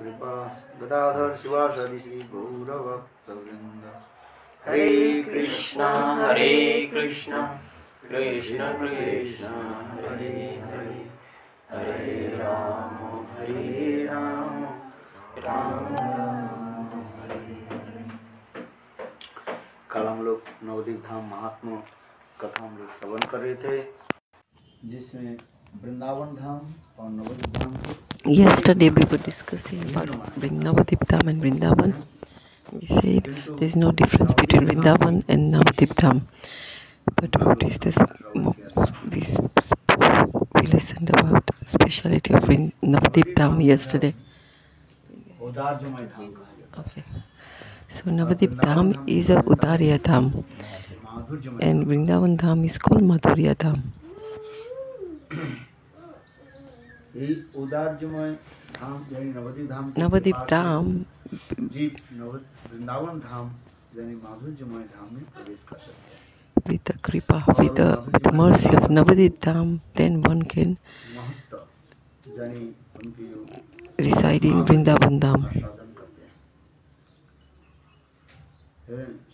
कृपा गदाधर शिवासदि श्री गौरभक्तवृंद हरे कृष्णा हरे कृष्ण। कृष्ण। कृष्ण हरे हरे। हरे राम हरे राम। राम राम हरे हरे। कल हम लोग नवदीप धाम महात्मा कथा हम लोग श्रवण कर रहे थे। जिसमें वृंदावन धाम और नवदीप धाम को Yesterday we were discussing about Vrindavan and Vrindavan. We said there is no difference between Vrindavan and Navadip But what is this? We, we listened about speciality of Navadip yesterday. Okay. So Navadip Dham is a Udariya Dham and Vrindavan Dham is called Madhurya Dham. এই উদার্যময় ধাম यानी नवद्वीप धाम नवद्वीप धाम जीव नव वृंदावन धाम यानी माधुर्यमय धाम में प्रवेश कर सकते हैं With the kripa, with the, with the mercy of Navadip Dham, then one can reside in Vrindavan Dham.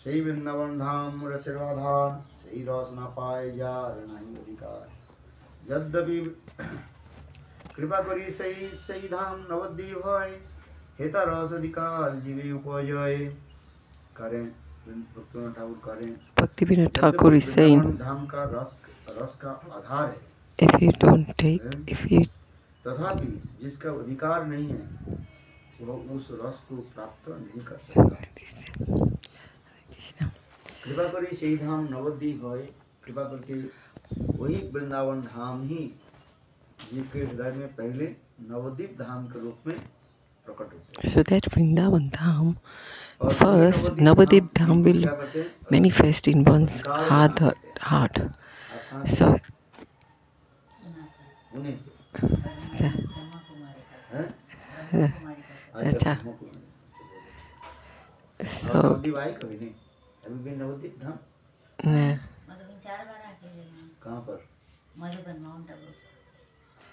সেই বৃন্দাবন ধাম রসের আধার সেই রস না পায় যার নাহি অধিকার যদ্যপি नहीं अधिकार यद्यपि कृपा करी सही सही धाम नवद्वीप হয় হেতা রস অধিকার জীবে উপজয় করেं भक्तों ठाकुर करें Bhaktivinoda Thakur is saying, Vrindavan धाम का रस रस का आधार है if you don't take, if you तथापि जिसका अधिकार नहीं है वह उस रस को प्राप्त नहीं कर सकता Krishna, कृपा करी सही धाम नवद्वीप है कृपा करके वही वृंदावन धाम ही जिनके हृदय में पहले नवदीप धाम के रूप में प्रकट होते so that Vrindavan dham first अच्छा, Navadip dham will manifest in one's heart heart so. अच्छा। सो कहाँ पर? Madhuban mount Abu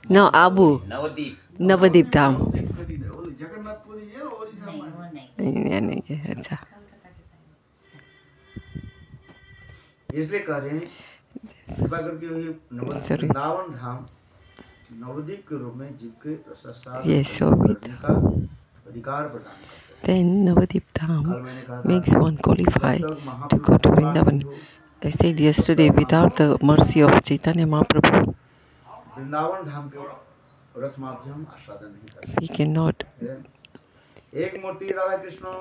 no, Abu, Navdeep Navadip Dham. Jagannathpuri है और इस नहीं वो नहीं Yeah, नहीं, yeah, अच्छा. कलकत्ता के साइड इसलिए कह रहे हैं कृपा करके वही नव- Sorry. वृंदावन धाम नवद्वीप के रूप में जीव के रसास्वाद Yes, so with- करने का अधिकार प्रदान करते हैं Then Navadip Dham कल मैंने कहा था, makes one qualify जब तक to महाप्रभु go to कृपा Vrindavan. नहीं हो, I said yesterday, without the mercy of Chaitanya Mahaprabhu, We cannot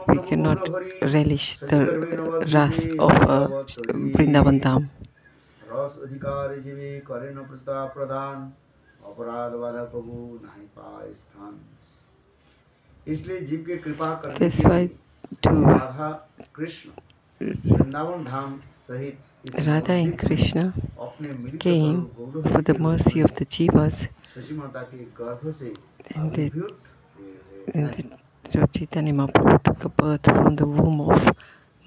we cannot relish the ras of a Vrindavan Dham. That's why to Radha Krishna Vrindavan Dham सहित Radha and Krishna came for the mercy of the jivas Chaitanya Mahaprabhu took birth from the womb of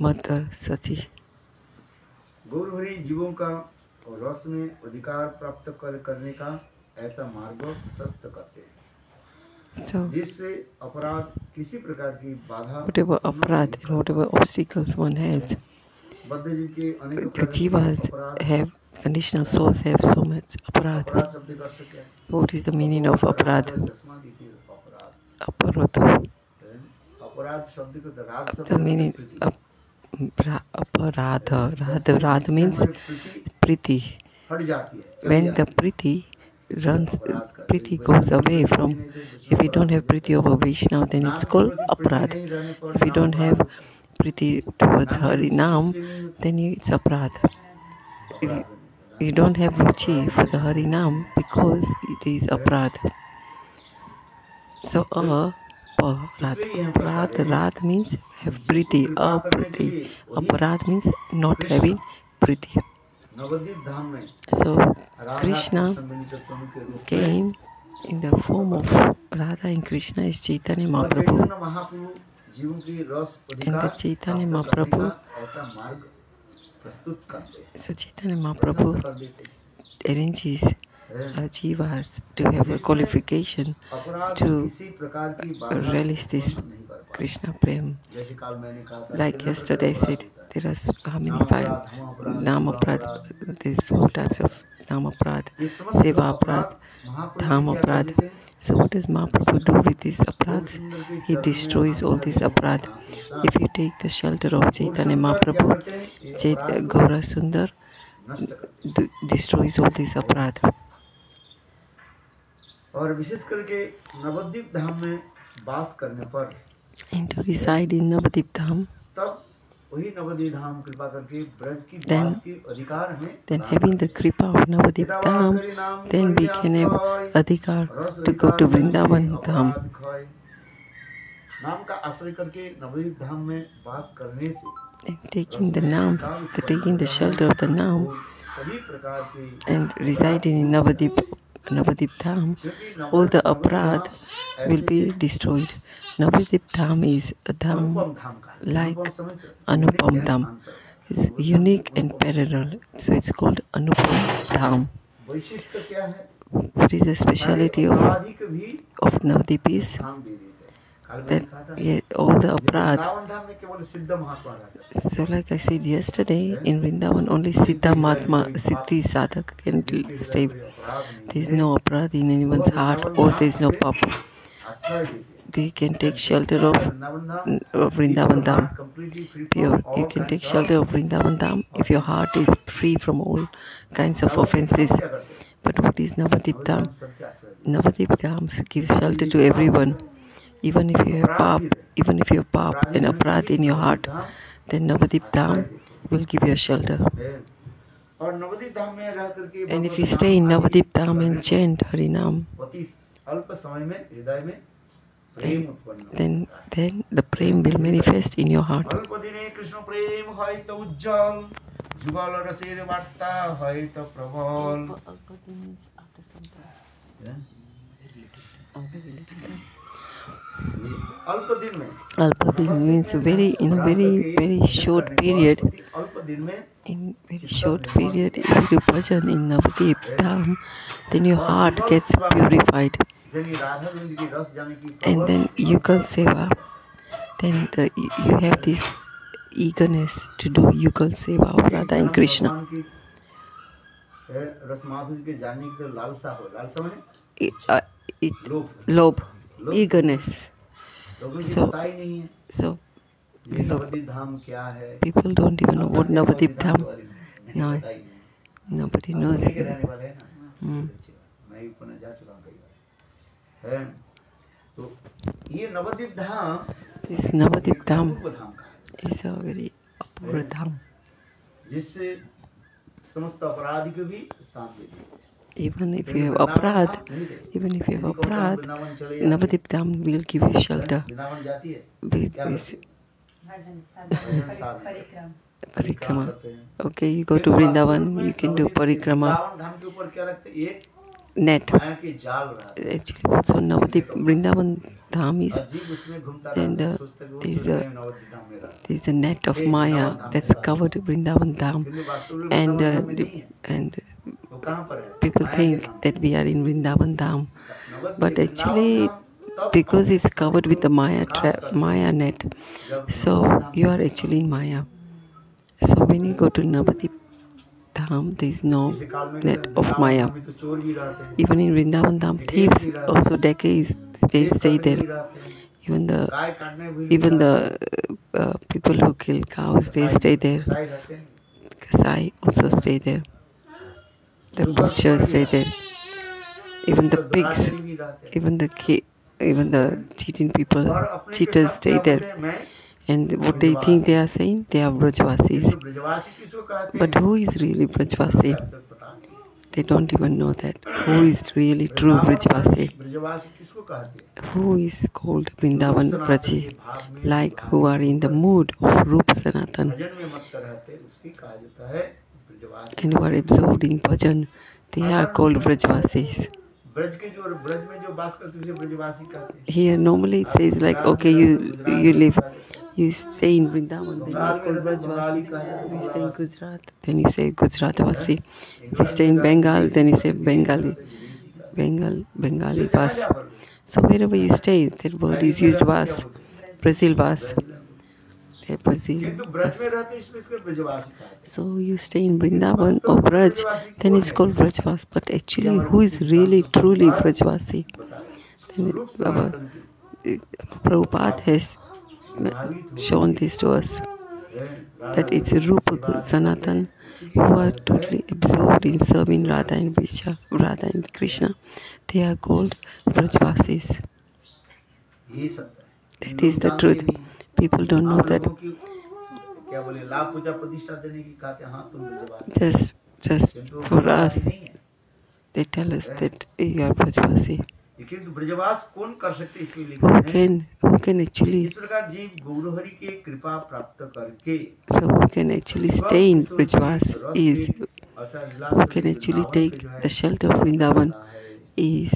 mother Sachi गौरवरी जीवों का और रस में अधिकार प्राप्त कर करने का ऐसा मार्ग सस्त करते हैं। So, जिससे अपराध किसी प्रकार की बाधा अपराध obstacles one has the Jivas have conditional souls have so much aparad. What is the meaning of aparad? Aparado. The meaning aparadha. Radha, radha means priti. When the priti runs, priti goes away from. If we don't have priti over Vishnu, then it's called aparad. If we don't have Priti towards Harinam, then you, it's Apradha. You, you don't have Ruchi for the Harinam because it is Apradha. So, a Aparad. Aparad, means have Priti, Apriti. Aparad means not having Priti. So, Krishna came in the form of Radha and Krishna is Chaitanya Mahaprabhu. એમના ચૈતન્ય Mahaprabhu. So Chaitanya Mahaprabhu arranges uh, jivas to have a qualification to release this Krishna Prem. Like yesterday I said, there are how many five? Namaprad, there's four types of ये seva अपराध dham थे? So what does Mahaprabhu do with these aparads? He destroys all these aparad. If you take the shelter of Chaitanya Mahaprabhu, Chait Gaura Sundar नष्ट करते d- destroys all these aparad. और विशेष करके नवद्वीप धाम में वास करने पर And to reside in Navadip Dham, तब then, then having the Kripa of Navadip Dham, then we can have Adhikar to go to Vrindavan Dham. And taking the Naams, the, taking the shelter of the nam, and residing in Navadip Navadip Dham, all the aparad will be destroyed. Navadip Dham is a Dham like Anupam Dham. It's unique and parallel, so it's called Anupam Dham. What is the speciality of, of Navadip is? that yeah, all the aparad. So, like I said yesterday, in Vrindavan only Siddha Matma, Siddhi Sadhak can stay. There is no aparad in anyone's heart or there is no papa. They can take shelter of, of Vrindavan Dham. Pure. You can take shelter of Vrindavan Dham if your heart is free from all kinds of offenses. But what is Navadip Dham? Navadip Dham gives shelter to everyone even if you have pap, even if you have pap and apradh in your heart, then Navadip Dham will give you a shelter. And if you stay in Navadip Dham and chant Harinam, then, then, then the prem will manifest in your heart. যুগল রসের বার্তা হয়তো প্রবল Alpa din means very in a very very short period. In very short period, if you bhajan in Navadip Dham, then your heart gets purified. And then you can Seva, then the, you have this eagerness to do Yugal Seva of Radha and Krishna. It, uh, it, lobe, eagerness. So, so look, people don't even know what Navadip Dham. No, nobody knows. Hmm. This Navadip Dham is a very upward Dham. जिससे समस्त अपराधी को भी स्थान दे दिया Even if you have a prad, even if you have aparad, Navadip Dham will give you shelter. Parikrama. Okay, you go to Vrindavan, you can do parikrama. Net. Actually, what's on Navadip? Vrindavan Dham is, and the there's, a, there's a net of Maya that's covered Vrindavan Dham. And, uh, and people think that we are in Vrindavan Dham, but actually because it's covered with the Maya trap, Maya net, so you are actually in Maya. So when you go to Navadip Dham, there is no net of Maya. Even in Vrindavan Dham, thieves also decades they stay there. Even the even the uh, people who kill cows, they stay there. Kasai also stay there the butchers stay there. even the pigs even the ki- even the cheating people cheaters stay there. And what they think they are saying they are brajvasis but who is really brajvasi they don't even know that. Who is really true brajvasi who is called vrindavan braji like who are in the mood of rupa sanatan and you are absorbing bhajan, they are called Vrajvasis. Here normally it says like okay you you live you stay in Vrindavan then you are called Vrajvasi. If you stay in Gujarat then you say Gujaratvasi. If you stay in Bengal then you say Bengali Bengal Bengali Vas. So wherever you stay that word is used Vas. Brazil Vas. So you stay in Brindavan or Braj, then it's called Brajvas. But actually, who is really truly Brajvasi? Then Baba, Prabhupada has shown this to us that it's Rupa Sanatan who are totally absorbed in serving Radha and Vishya, Radha and Krishna. They are called Brajvasis. That is the truth People don't know आप that. लोगों की क्या बोले लाभ पूजा प्रतिष्ठा देने की कहते हैं हाँ तुम ब्रजवासी Just, just किंतु for ब्रजवासी us, नहीं है। they tell us that you are Brajvasi. ये किंतु ब्रजवास कौन कर सकते इसलिए लिखा Who है can, who can actually, इस प्रकार जीव गौरहरि के कृपा प्राप्त करके so who can actually stay in Brajvas is, अवसर विलास who में can actually वृंदावन take पे जो है, the shelter of Vrindavan होता है, is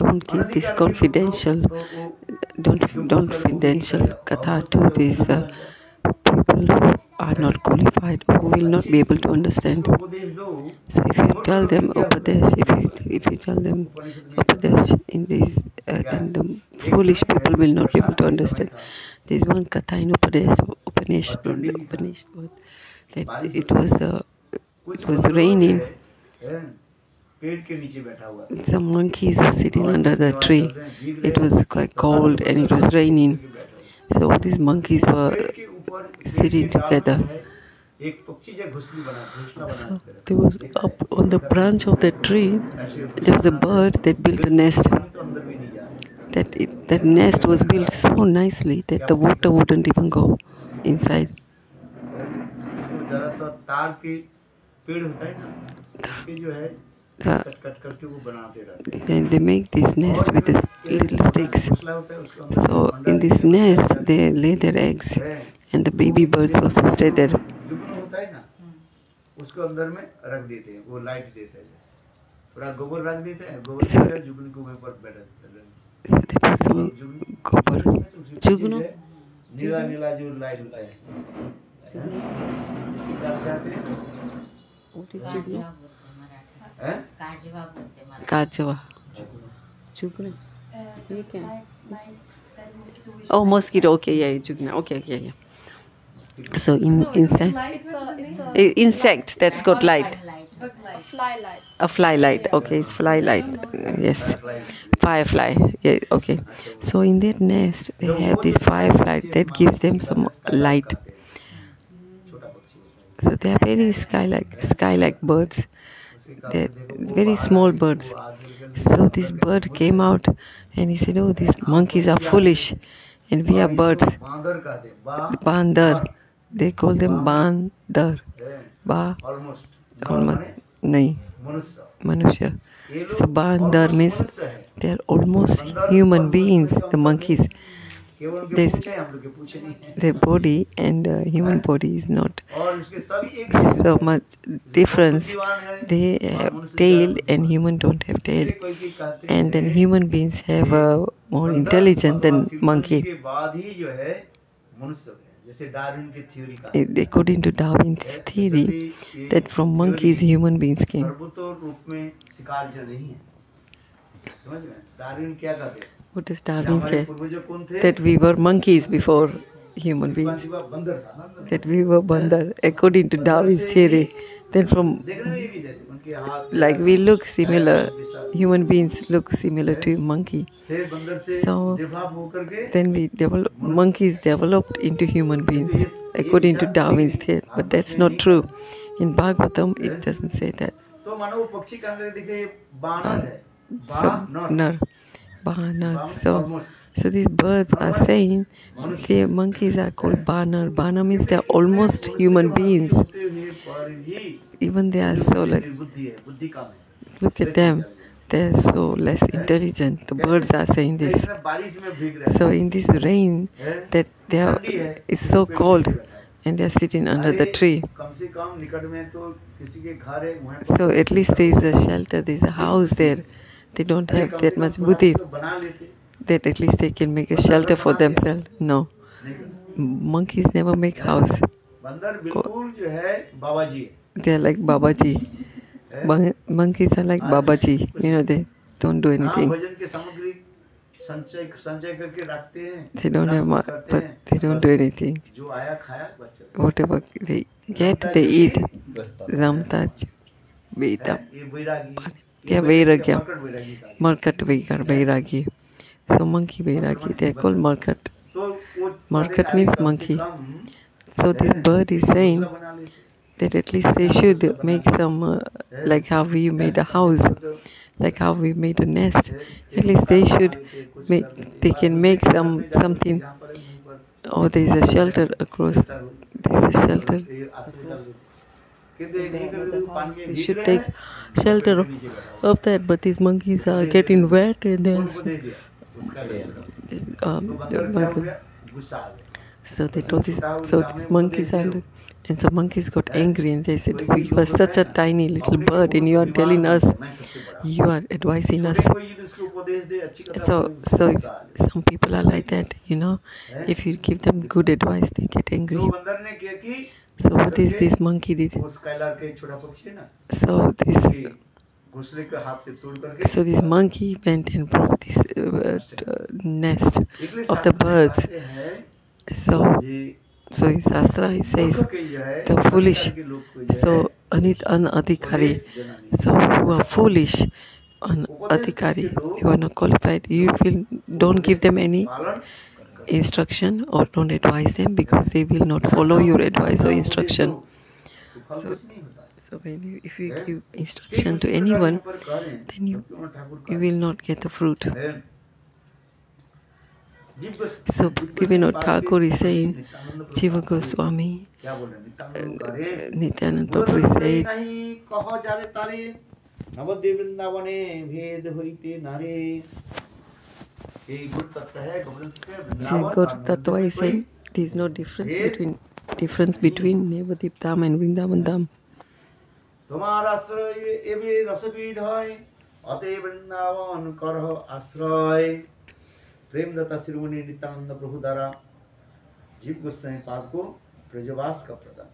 don't keep this confidential. don't don't confidential katha to these uh, people who are not qualified who will not be able to understand. So if you tell them upadesh if you, if you tell them upadesh in this uh, then the foolish people will not be able to understand. There's one katha in upadesh upanishad upanishad that it was uh, it was raining. Some monkeys were sitting under the tree. It was quite cold and it was raining. So these monkeys were sitting together. So there was up on the branch of the tree, there was a bird that built a nest. That it, that nest was built so nicely that the water wouldn't even go inside cut cut करके वो बनाते रहते हैं then they make this nest with the little sticks. घोंसला होता है उसके अंदर So अंडा in this रहता है, nest they lay their eggs, है, and the baby birds also stay there. जुगनू होता है ना उसको अंदर में रख देते हैं वो लाइट देते हैं पूरा गोबर रख देते हैं गोबर So- देकर जुगनू के ऊपर बैठा देते हैं So they put some Jugnu copper. जुगनू? नीला नीला जो लाइट होता है जिससे क्या कहते हैं What is काजवा चुप oh mosquito okay yeah jugna okay yeah yeah so in no, insect insect that's got light. A fly light. A fly light. Okay it's fly light. Yes. Firefly. Yeah okay. So in that nest they have this firefly that gives them some light. So they are very skylark sky like birds that very small birds. So this bird came out and he said, Oh, these monkeys are foolish and we are birds. Bandar. They call them bandar. Ba. Almost. Nahi. Manushya. So bandar means they are almost human beings, the monkeys this the body and uh, human body is not so much difference. They have tail and human don't have tail. and then human beings have a more intelligent than monkey. according to darwin's theory that from monkeys human beings came. What does Darwin say? That we were monkeys before human beings. That we were bandar, according to Darwin's theory. Then from like we look similar, human beings look similar to monkey. So then we develop monkeys developed into human beings according to Darwin's theory, but that's not true. In Bhagavatam, it doesn't say that. Uh, so, no. Banar. So, so these birds are saying the monkeys are called Banar. Banar means they are almost human beings. Even they are so like, look at them. They are so less intelligent. The birds are saying this. So in this rain, that they are, it's so cold and they are sitting under the tree. So at least there is a shelter, there is a house there. They don't अरे have come that से much कम buddhi तो बना लेते that at least they can make a shelter for themselves. No. नहीं कर सकते। Monkeys never make house. बंदर बिल्कुल जो है बाबा जी है They are like Babaji. हैं? Mon- Monkeys are like Babaji. You know, they don't do हाँ, anything. भोजन की सामग्री संचय संचय करके रखते हैं They don't have कुछ much, करते but हैं, they don't do anything. जो आया खाया बच्चा Whatever they get, they eat. Ramtaj, Vedam. ये They are Vairagya. Markat Vaigar, Vairagi. So monkey Vairagi, they call market. Market means monkey. So this bird is saying that at least they should make some, uh, like how we made a house, like how we made a nest. At least they should make, they can make some something. or oh, there is a shelter across. this shelter. They should take shelter of, of that, but these monkeys are getting wet and they're. Um, so they told this, so these monkeys and and so monkeys got angry and they said, "We "You are such a tiny little bird, and you are telling us, you are advising us." So, so some people are like that, you know. If you give them good advice, they get angry. So what is this monkey did? So this. So this monkey went and broke this uh, uh nest of the birds. So, so in sastra it says the foolish. So Anit Anadhikari. So who are foolish on Adhikari, You are not qualified, you will don't give them any instruction or don't advise them because they will not follow your advice or instruction. So, so when you, if you give instruction to anyone, then you, you will not get the fruit. So Bhaktivinoda Thakur is saying, Jiva Goswami, uh, Nityanand Prabhu is saying, नहीं कहो जाने तारे नवद्वीप वृंदावने भेद होइते नारे ये गुण तत्व है गोविंद के See, वृंदावन Gaur और Tattva नवद्वीप is में saying there is no difference between difference between Navadip Dham and Vrindavan Dham. তোমার আশ্রয় এবে রসপীঠ হয় অতএব বৃন্দাবন করহ আশ্রয় प्रेमदाता श्रीमुनि नित्यानंद प्रभु द्वारा जीव गोस्वामी पाद को ब्रजवास का प्रदान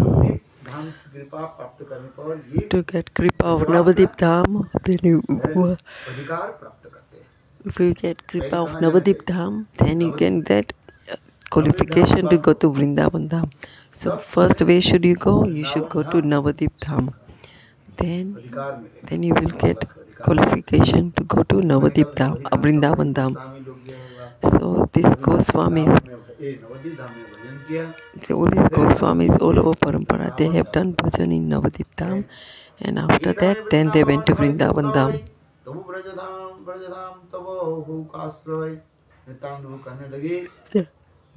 नवदीप धाम की कृपा प्राप्त करने पर ये To get kripa of Navadip Dham, then you, अधिकार प्राप्त करते हैं if you get Kripa of Navadip Dham, then you can get uh, qualification to go to Vrindavan Dham. So first way should you go? You should go to Navadip Dham. Then, then you will get qualification to go to Navadip Dham, uh, Vrindavan Dham. So this Goswamis, so all these Goswamis all over Parampara, they have done bhajan in Navadip Dham and after that then they went to Vrindavan Dham. तबु ब्रजधाम ब्रजधाम तब हुकाश्रय नित्यानंद प्रभु कहने लगे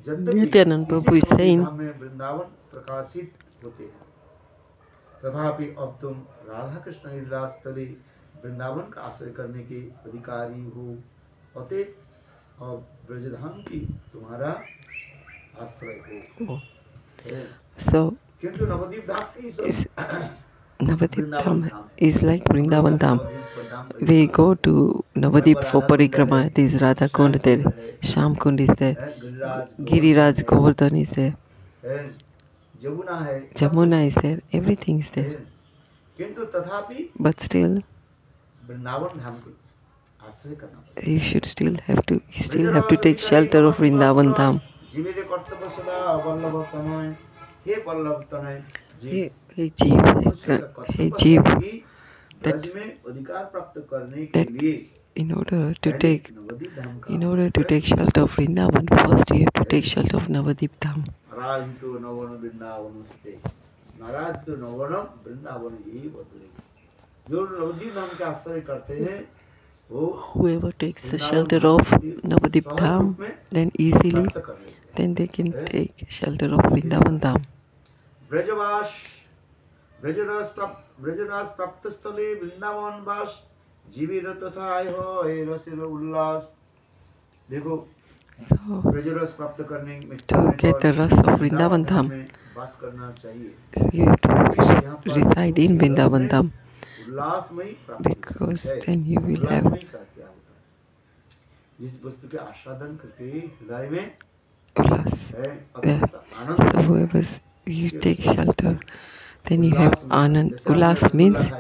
यद्यपि Nityanand Prabhu इसी is में वृंदावन प्रकाशित होते हैं तथापि अब तुम राधा कृष्ण लीला स्थली वृंदावन का आश्रय करने के अधिकारी हो अतः अब ब्रजधाम की तुम्हारा आश्रय हो. है। So किंतु नवदीप धाम की Navadip Dham is like Vrindavan Dham. We go to Navadip for parikrama. There is Radha Kund there, Sham Kund is there, Giriraj Govardhan is there, Jamuna is there, everything is there. But still, you should still have to still have to take shelter of Vrindavan Dham. Hey Hajib, Hajib, that, that in order to take in order to take shelter of Vrindavan, first you have to take shelter of Navadip Dham. Whoever takes the shelter of Navadip Dham, then easily, then they can take shelter of Vrindavan Dham. Brajaraj প্রাপ্ত স্থলে বৃন্দাবন বাস জীবের তথায় হয় রসের উল্লাস देखो to get the rest of Vrindavan Dham, so you have to reside in Vrindavan Dham because then you will have जिस वस्तु के आस्वादन करके हृदय में उल्लास yeah. so whoever you take shelter Then you have Anand. Ulas means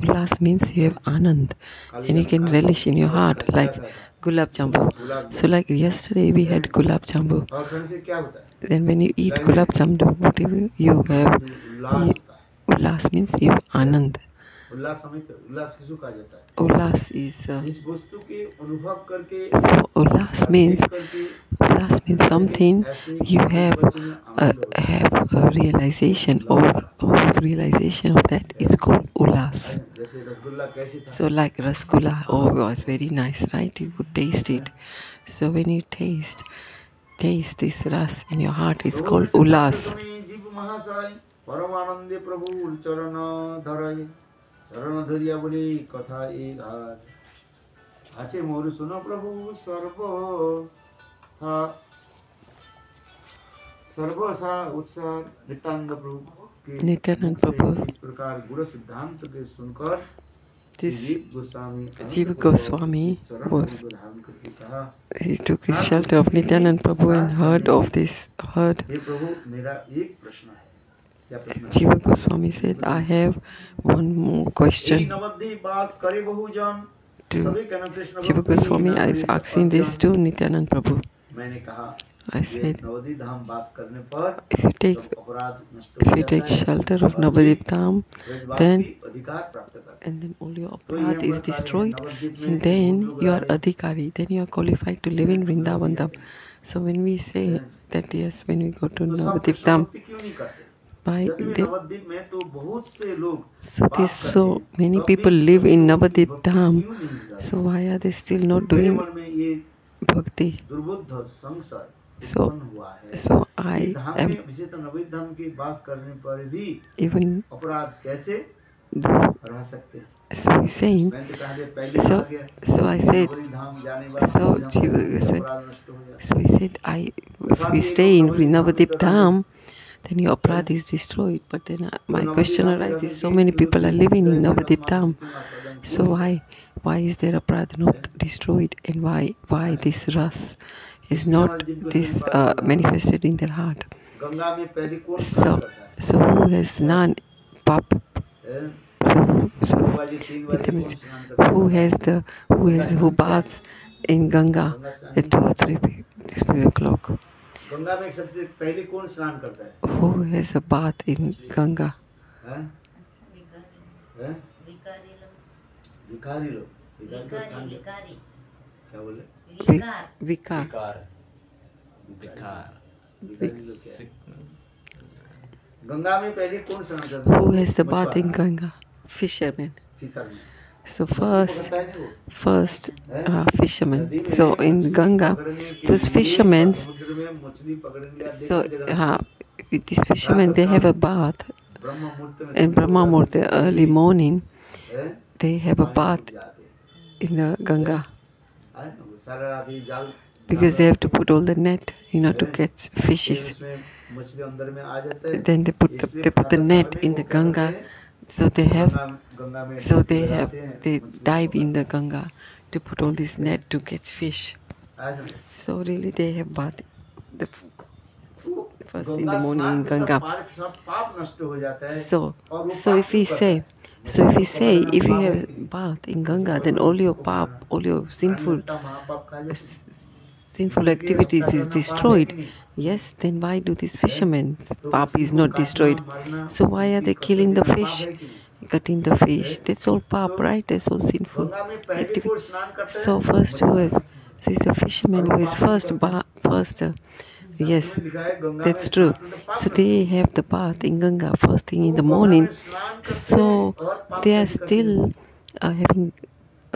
Ulas means you have Anand and you can relish in your heart like gulab jambu. So like yesterday we had gulab jambu. Then when you eat gulab jambu, whatever you have, Ulas means you have Anand. उल्लास समित उल्लास किसको कहा जाता है Ullas is uh, इस वस्तु के अनुभव करके so ullas means करके ullas means something you have uh, have a realization or, or realization of that is called ullas. जैसे रसगुल्ला कैसे था So like rasgulla, oh, it was very nice, right? You could taste it. So when you taste, taste this ras in your heart, it's called ullas. চরণ ধরয় চরণ ধরিয়া বলি কথা এই ঘাত আছে মোর শুনো প্রভু সর্ব থা- सर्वसा उत्साह नित्यानंद प्रभु के नित्यानंद मुख से प्रभु। इस प्रकार गुरु सिद्धांत के सुनकर This जीव गोस्वामी Jiva Goswami चरण was- को धारण करके कहा he took his shelter of Nityanand Prabhu and heard of this. Heard Jiva Goswami said, I have one more question. To Jiva Goswami is asking this to Nityanand Prabhu. I said, if you take, if you take shelter of Navadip Dham, then, and then all your aparat is destroyed, and then you are adhikari, then you are qualified to live in Vrindavan Dham. So when we say that, yes, when we go to Navadip Dham, भक्ति क्यों नहीं करते by यद्यपि the, Nabadwip में तो बहुत से लोग so वास this करते so हैं, many तो अपनी people live in भक्ति Navadip भक्ति Dham. क्यों नहीं जाते? So why are they still not मेरे doing मन में ये bhakti? दुर्बुद्ध संशय So- उत्पन्न हुआ है So कि I धाम am में विशेष नवद्वीप धाम के वास करने पर भी even अपराध कैसे do. रह सकते हैं So he's saying, मैंने तो कहा था पहले So- कहा गया, so I said, नवद्वीप धाम जाने वाला so नवद्वीप धाम Jiva में said- अपराध नष्ट हो जाता है। so he said, I if we stay in Navadip Dham, then your prad is destroyed. But then uh, my question arises: so many people are living in Navadip Dham, so why why is there a prad not destroyed, and why why this ras is not this uh, manifested in their heart? So so who has none? Pap? So, so terms, who has the who has who baths in Ganga at two or three, three o'clock? Ganga में सबसे पहले कौन स्नान करता है? वो है सब बात इन गंगा हाँ? अच्छा, हाँ? विकारी लोग। तो क्या बोले? विकार। विकार। गंगा में पहले कौन स्नान करता है? वो है सब बात in Ganga. Fisherman. Fisherman. So first, first uh, fishermen. So in Ganga, those fishermen. So uh, these fishermen, they have a bath. In Brahma Muhurta, early morning, they have a bath in the Ganga because they have to put all the net, you know, to catch fishes. Then they put the, they put the net in the Ganga. So they have, so they have, they dive in the Ganga to put on this net to catch fish. So really they have bath the first in the morning in Ganga. So, so if we say, so if we say, if you have bath in Ganga, then all your pap, all your sinful sinful activities is destroyed, yes, then why do these fishermen's Pap is not destroyed. So why are they killing the fish? Cutting the fish. That's all pap, right? That's all sinful activity. So first who is? So it's the fisherman who is first, ba- first. Uh, Yes, that's true. So they have the bath in Ganga first thing in the morning. So they are still uh, having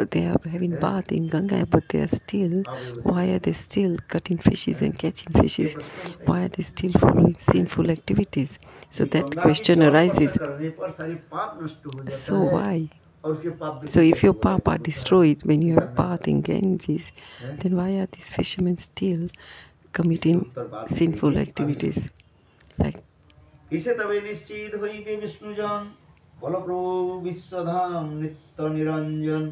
they are having bath in Ganga, but they are still. Why are they still cutting fishes and catching fishes? Why are they still following sinful activities? So that Ganga की question तौर पर arises. करने पर सारे पाप नष्ट हो जाता So है why? और उसके पाप भी So if your नष्ट हो papa जाते are हैं। destroyed when you have bath in Ganges, then why are these fishermen still committing sinful activities? Like इसे तबे निश्चित होई के विष्णुजन बल प्रभु विश्वधाम नित्य निरंजन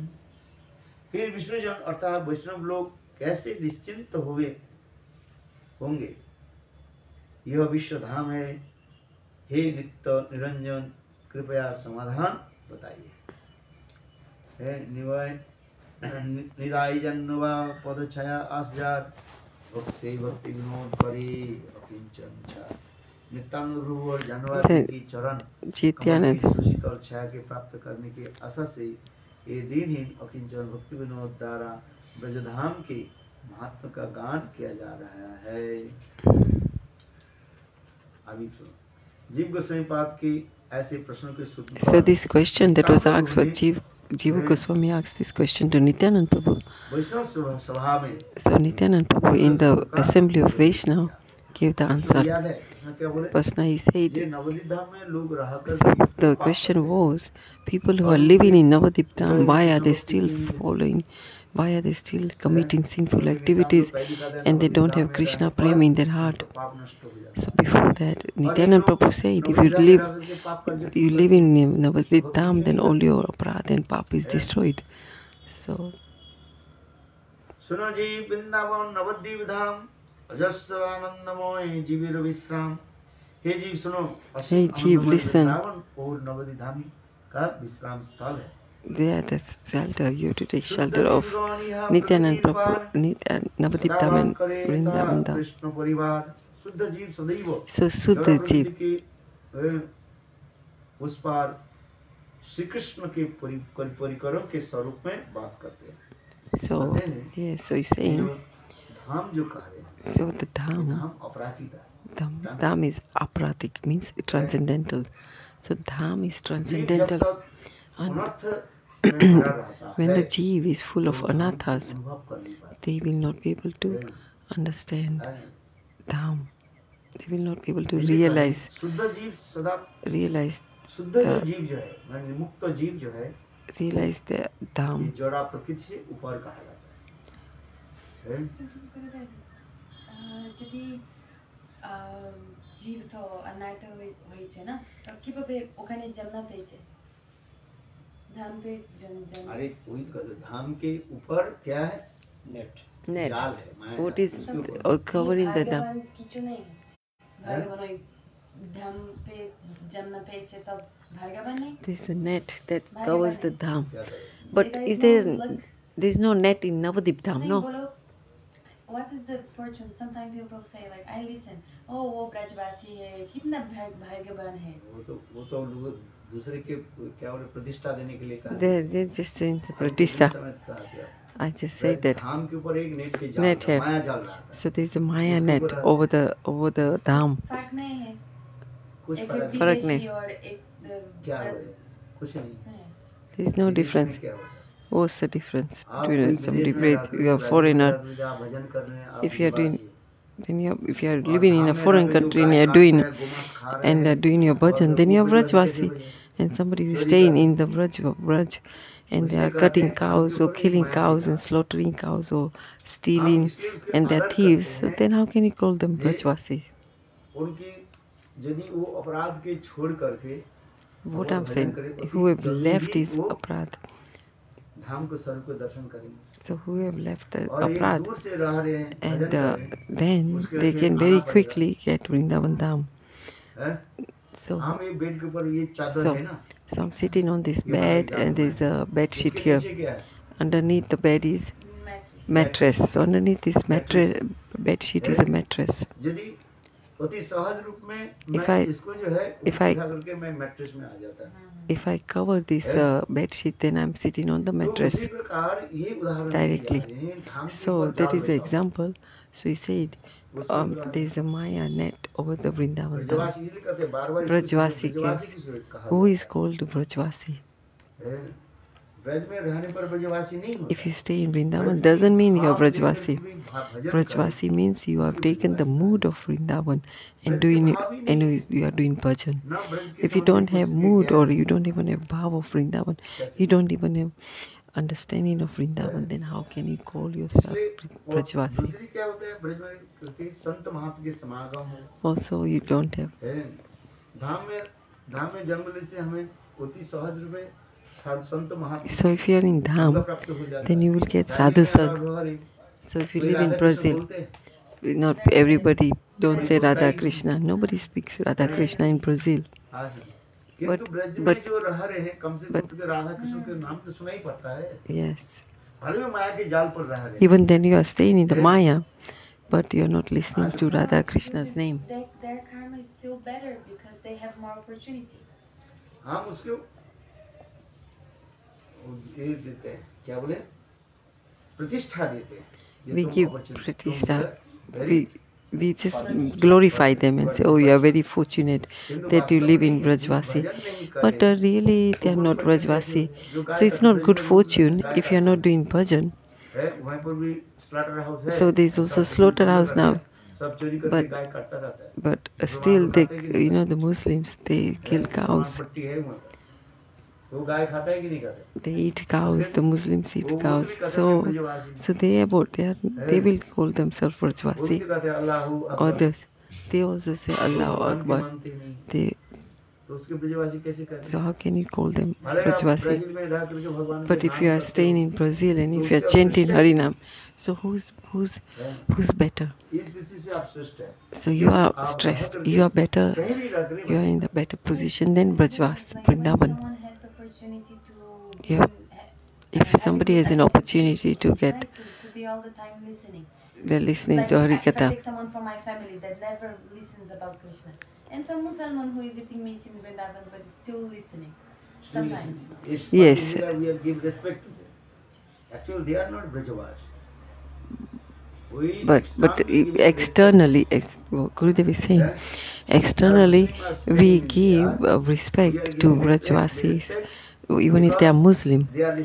फिर विष्णुजन अर्थात वैष्णव लोग कैसे निश्चिंत हुए? होंगे। यह विश्वधाम है। हे नित्य निरंजन कृपया समाधान बताइए। हे निवाय निदाई जन्नवा पद छाया आसजार भक्त से भक्ति विनोद परी अकिंचन छा नित्यानुरूप और जानवर की चरण. कमल की सुशीत और छाया के प्राप्त करने की आशा से ये दिनहीन अकिंचन भक्ति विनोद द्वारा ब्रजधाम के महात्मा का गान किया जा रहा है अभी सुनो जीव गोस्वामी पाद के ऐसे प्रश्नों के सूत्र So this question that was asked by Jiva, Jiva Goswami asked this question to Nityanand Prabhu. So Nityanand Prabhu in the assembly of Vaishnav gave the सबको answer. याद है हाँ, क्या बोले First now he ये said, नवदीप धाम में लोग रह कर so भी the पाप question करते हैं। was, people who are living in Navadip Dham, why are they still following, why are they still committing sinful activities and they don't have Krishna prema in their heart? पाप नष्ट हो जाता है। So before that, Nityanand Prabhu said, if you live you live in Navadvip Dham, then all your aparadha and pap is destroyed. So, सुनो जी वृंदावन नवद्वीप धाम अजस्व आनंदमय जीवेर विश्राम हे जीव सुनो हे जीव लिसन और नवदि धाम का विश्राम स्थल है There the shelter you to take shelter of Nityanand Prabhu Nityan Navadiptam and Vrindavan Dham. Krishna Parivar Suddha Jeev Sadaiva So Suddha Jeev उस पार श्री कृष्ण के परिकरों के स्वरूप में वास करते हैं So, yes, so he's saying, so the dham Dham dham dham is aprakrit means transcendental. So dham is transcendental. and when the jeev is full of anarthas they will not be able to understand dham they will not be able to realize realize the, realize the dham যদি আহ, জীব তো অনার্থ হয়ে- হয়েছে না তো কিভাবে ওখানে জান্নাত পেয়েছে ধাম পে জন- জন- अरे कोई धाम के ऊपर क्या है नेट Net. जाल है माया What जाल। is उसके ऊपर। uh, covering the Dham? ভাগ্যবান কিছু নেই ভাগ্যবান ওই ধাম পে জান্নাত পেয়েছে তো ভাগ্যবান নেই There's a net that covers the Dham. क्या करें? But There is is there, no luck. there's no net in Navadip Dham, नहीं, no? what is the fortune sometimes people say like I listen oh वो ब्रजवासी है कितना भाग- भाग्यवान है वो तो वो तो लोग दूसरे के क्या बोले प्रतिष्ठा देने के लिए कहा they're just doing the pratishtha. I just say that. धाम के ऊपर एक नेट के जाल Net है. माया जाल रहा था So there's a Maya net over the over the Dham. फ़र्क नहीं है कुछ फ़र्क नहीं। और एक क्या ब्रज- कुछ नहीं। There's no difference. What's the difference between somebody breath? You are foreigner. If you are doing, then you are, if you are living in a foreign country and you are doing, and are doing your bhajan, then you are Vrajvasi. And somebody who is staying in the Vraj, Vraj, and they are cutting cows or killing cows and slaughtering cows or stealing, and they are thieves. So then how can you call them Vrajvasi? What I'm saying, who have left his aparad धाम को स्वरूप को दर्शन करेंगे So who have left the और ये Aparad दूर से रह रहे हैं भजन and कर uh, रहे हैं, then उसके they लिए can आना very पड़ेगा। quickly get Vrindavan Dham. हैं? So, हम ये बेड के ऊपर ये चादर So, है ना so I'm sitting on this ये bed हमारे and there's a bed sheet इसके here. नीचे क्या है Underneath the bed is Mattress. mattress. So underneath this mattress, bed sheet is a mattress. यदि अति सहज रूप में If मैं I- इसको जो है if I- उठा करके मैं मैट्रेस में आ जाता है If I cover this uh, bed sheet, then I'm sitting on the तो mattress उसी प्रकार ये उदाहरण दिए directly. जा रहे हैं, धाम के So ऊपर that जाल is the बैठा हुआ। example. So he said, उसमें um, उदाहरण- there's a Maya net over the Vrindavan Dham. ब्रजवासी इसलिए कहते हैं, बार-बार इसको ब्रजवासी ब्रजवासी के- किसे कहा Who जाता is called Vrajvasi? है? If you stay in Vrindavan, doesn't mean you are Brajvasi. Brajvasi means you have taken the mood of Vrindavan and doing and you are doing bhajan. If you don't have mood or you don't even have bhav of Vrindavan, you don't even have understanding of Vrindavan, then how can you call yourself Brajvasi? है हो Also, you don't have. धाम में धाम में जन्म से हमें अति सहज रूप में So if you are in Dham, then you will get sadhu. So if you live in Brazil, not everybody don't say Radha Krishna. Nobody speaks Radha Krishna in Brazil. But, but, but yes. Even then you are staying in the Maya, but you are not listening to Radha Krishna's name. Their karma is still better because they have more opportunity. हम उसको वो ये देते हैं क्या बोले प्रतिष्ठा देते हैं ये We तुम give opportunity, pratishtha. तुम very- We we just glorify them and say, "Oh, you are very fortunate किंतु that you वास्तव live में in जो Brajvasi." भजन नहीं करे, But uh, really, they are not Brajvasi. So it's not good fortune if you are not doing bhajan. है, वहीं पर भी slaughter house है। So there is also सब slaughterhouse चोरी करते now. हैं, सब चोरी करके But- गाय काटता रहता है But uh, still, they, you know, the Muslims they kill cows. They eat cows. The Muslims eat cows. So, so they about they are, they will call themselves Rajwasi. Others, they also say Allah Akbar. They so how can you call them Rajwasi? But if you are staying in Brazil and if you are chanting Harinam, so who's who's who's better? So you are stressed. You are better. You are in the better position than Brajwas, Vrindavan someone has the opportunity to Yeah. If somebody has an opportunity to get, to, to be all the time listening. they're listening like, to I- If I Harikatha. take someone from my family that never listens about Krishna, and some Muslim who is eating meat in Vrindavan but is still listening. Sometimes. It's Yes. we are give respect to them. Actually, they are not Brajavas. We But but externally give respect. externally, ex, what Gurudev is saying, externally we give uh, respect to Brajvasis, even if they are Muslim, they are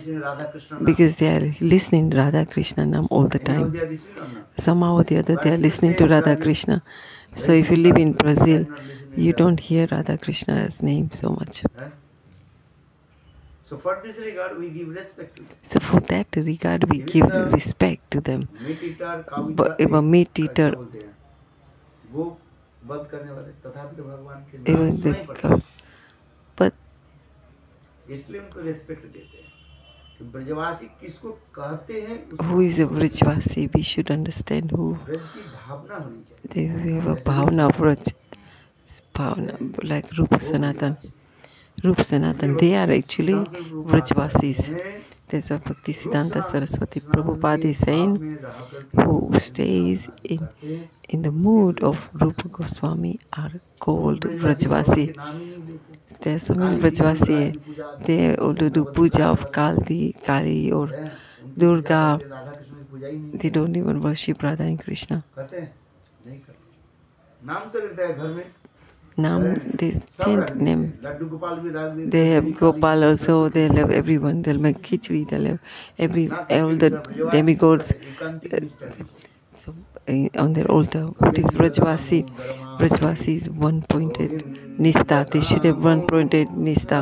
because they are listening Radha Krishna Nam all the time. Somehow or the other, they are listening to Radha Krishna. So if you live in Brazil, you don't hear Radha Krishna's name so much. So for this regard, we give respect to them. So for that regard, we give respect to them. Even meat eater, even the इसलिए उनको respect देते हैं। कि ब्रजवासी किसको कहते हैं who is a Brajwasi? We should understand who Braj की भावना होनी चाहिए। They have a bhavana Braj. Bhavana like Rup Sanatan. Rup Sanatan they are actually Brajwasi. That's what Bhakti Siddhanta Saraswati Prabhupada is saying, who stays in, in the mood of Rupa Goswami are called Vrajvasi. There are so many Vrajvasi. They also do puja of Kali, Kali or Durga. They don't even worship Radha and Krishna. हैं नाम तो रहता है घर में Nam, they chant name. They have Gopal also, They love everyone, they'll make Khichdi, they'll have every, all the demigods. Uh, so, uh, on their altar, what is Brajvasi? Brajvasi is one pointed Nista. They should have one pointed Nista.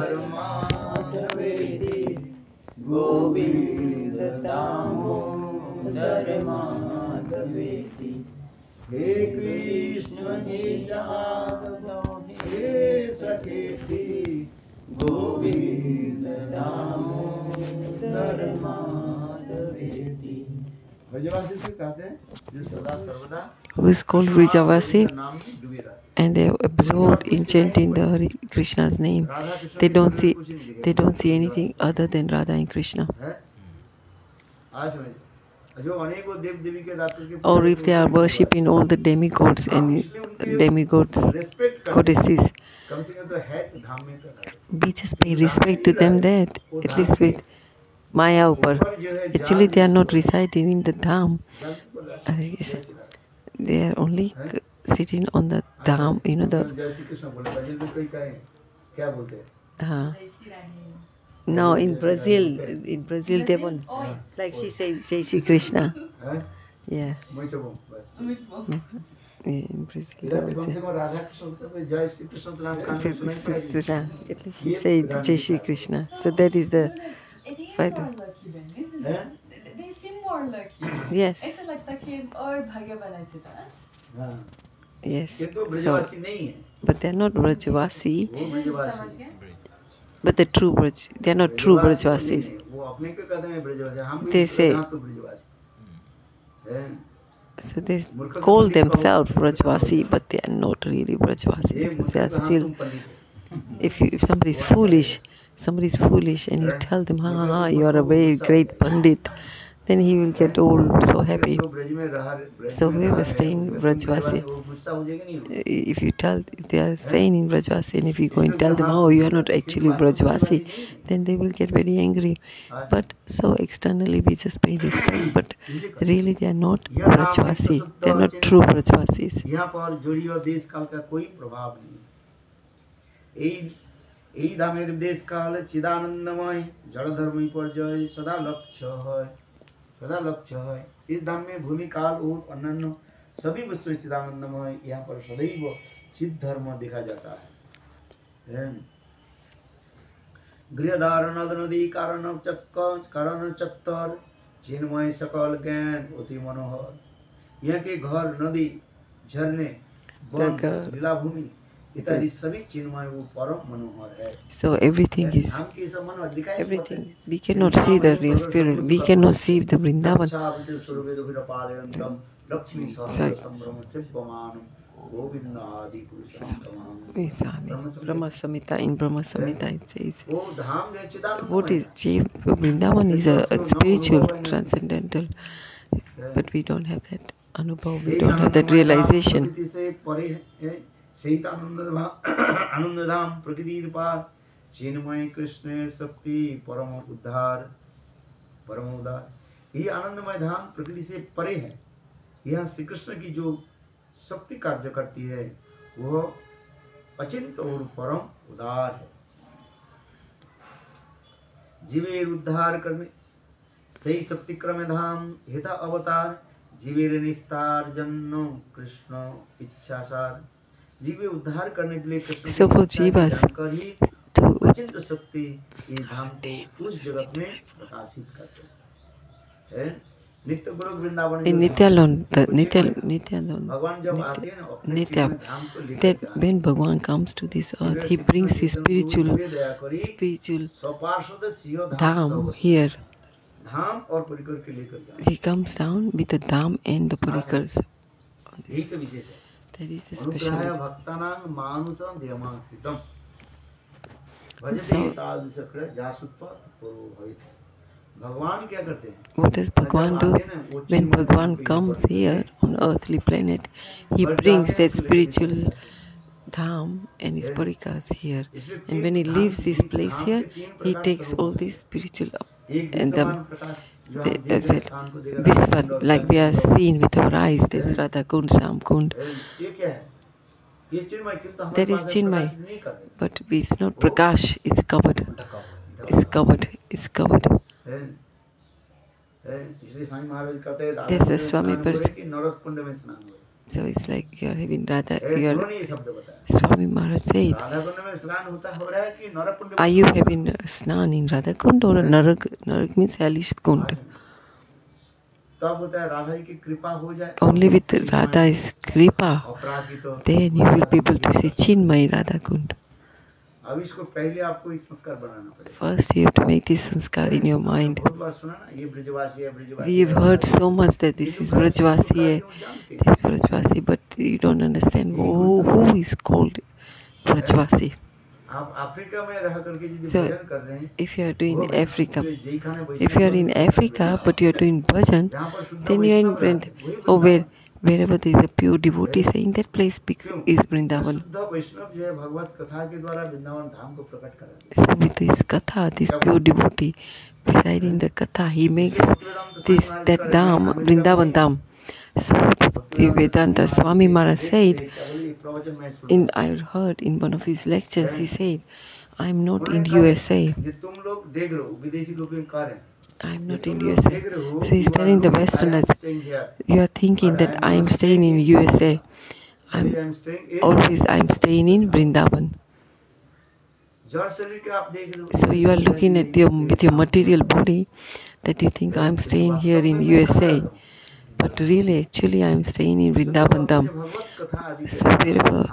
हे कृष्ण हे यादव हे सखे गोविंद दामोदर माधवेति ब्रजवासी से कहते हैं जो सदा सर्वदा Who is called Vrijavasi? नाम में डूबे रहते हैं। And they are absorbed in chanting the Hare Krishna's name. Radha Krishna They के don't बिना see, कुछ नहीं दिखेगा। they don't see anything other than Radha and Krishna. or if they are worshipping all the demigods and demigods goddesses. we just pay respect to them that at least with maya upar actually they are not residing in the dham. Uh, they are only sitting on the dham you know the हाँ? No, in Brazil, in Brazil, they won't. Oh, Like she said, Jai Shri Krishna. हैं? Yeah, Muito bom, बस। muito bom. yeah, in Brazil. they इधर पे would come say. से कम राधा कृष्ण को जय श्री कृष्ण तो नाम कान में सुनाई पड़ेगी। At least she said Jai Shri Krishna. So that is the They are Right. more lucky then, isn't हैं? it? They- They seem more lucky. yes, ऐसा लगता कि और भाग्यवान है था हाँ। yes. ये तो So, ब्रजवासी नहीं है but they're not Brajavasi, but the true Braj, they are not true Brajvasis. They say, so they call themselves Brajvasi, but they are not really Brajvasi because they are still. If you, if somebody is foolish, somebody is foolish, and you tell them, "Ha ha ha, you are a very great pandit," then he will get old, so happy. So we were staying in Vrajvasi. Uh, if you tell, they are saying in Vrajvasi, and if you go and tell them, oh, you are not actually Vrajvasi, then they will get very angry. But so externally we just pay respect, but really they are not Vrajvasi. They are not true Vrajvasis. এই চিদানন্দময় সদা লক্ষ্য হয় सदा लक्ष्य है इस धाम में भूमि काल और अन्य सभी वस्तुएँ चिदानंदमय यहाँ पर सदैव सिद्ध धर्म देखा जाता है। हैं? गृहधार नदी कारण चक्क कारण चत्तर चिन्मय सकल ज्ञान अति मनोहर। यहाँ के घर नदी झरने वन So everything is everything. We cannot see the real spirit. We cannot see the Vrindavan. Brahma Samhita. In Brahma Samhita it says. What is Jeev Vrindavan is a, a spiritual transcendental. But we don't have that anubhav. We don't have that realization. सहित आनंद धाम प्रकृति पार, चिन्मय कृष्ण, शक्ति, परम उद्धार परम उद्धार। ये आनंदमय धाम प्रकृति से परे है। यह श्री कृष्ण की जो शक्ति कार्य करती है, वह अचिंत और परम उदार है। जीवेर उद्धार करने सही शक्ति क्रम धाम, हिता अवतार, जीवेर निस्तार जन्म कृष्ण इच्छासार। जीवे उद्धार करने के लिए कृष्ण So की वो इच्छा जीवा ज्ञान कर ही To अचिंत शक्ति ये धाम को उस जगत में प्रकाशित करते हैं हैं? नित्य गुरु वृंदावन in जो Nityanand, the Nitya, Nityanand, भगवान जब आते हैं ना अपने Nitya, जीवन धाम को लेकर that के आते when Bhagwan comes to this earth, he brings his spiritual, spiritual हैं। सपार्षद सिंह धाम dham सब here. धाम और परिकर के लेकर जाते He comes down with the dham and the parikars. That is the. So, what does Bhagwan do? When Bhagwan comes here on earthly planet, he brings that spiritual dham and his parikars here. And when he leaves this place here, he takes all this spiritual up and the this one, like we are seeing with our eyes, there's Radha Kund, Shyam Kund. There is Chinmay, but it's not Prakash, it's covered. It's covered, it's covered. This is Swami Prasad. So it's like you're having Radha. You're, Swami Maharaj said, Are you having snan in Radha Kund or Narag? Narag means hellish Kund. Only with Radha is Kripa, then you will be able to see Chinmay Radha Kund. अब इसको पहले आपको इस संस्कार बनाना पड़ेगा। First you have to make this sanskar in your mind बहुत बार सुना ना ये ब्रजवासी है Brajwasi we have heard so much that this is Brajwasi है this Brajwasi but you don't understand who who is called Brajwasi. आप Africa में रह करके जो भजन कर रहे हैं if you are doing Africa if you are in Africa but you are doing bhajan then you are in और wherever there is a pure devotee saying that place is Vrindavan. So with this katha, this pure devotee presiding the katha, he makes this that dham Vrindavan dham. So the Vedanta Swami Maharaj said, in I heard in one of his lectures, he said, "I'm not in USA." I am not in USA. So he's telling the Westerners, you are thinking that I am staying in USA. I'm always I am staying in Brindavan. So you are looking at your with your material body that you think I'm staying here in USA. But really actually I'm staying in Vrindavandam. So wherever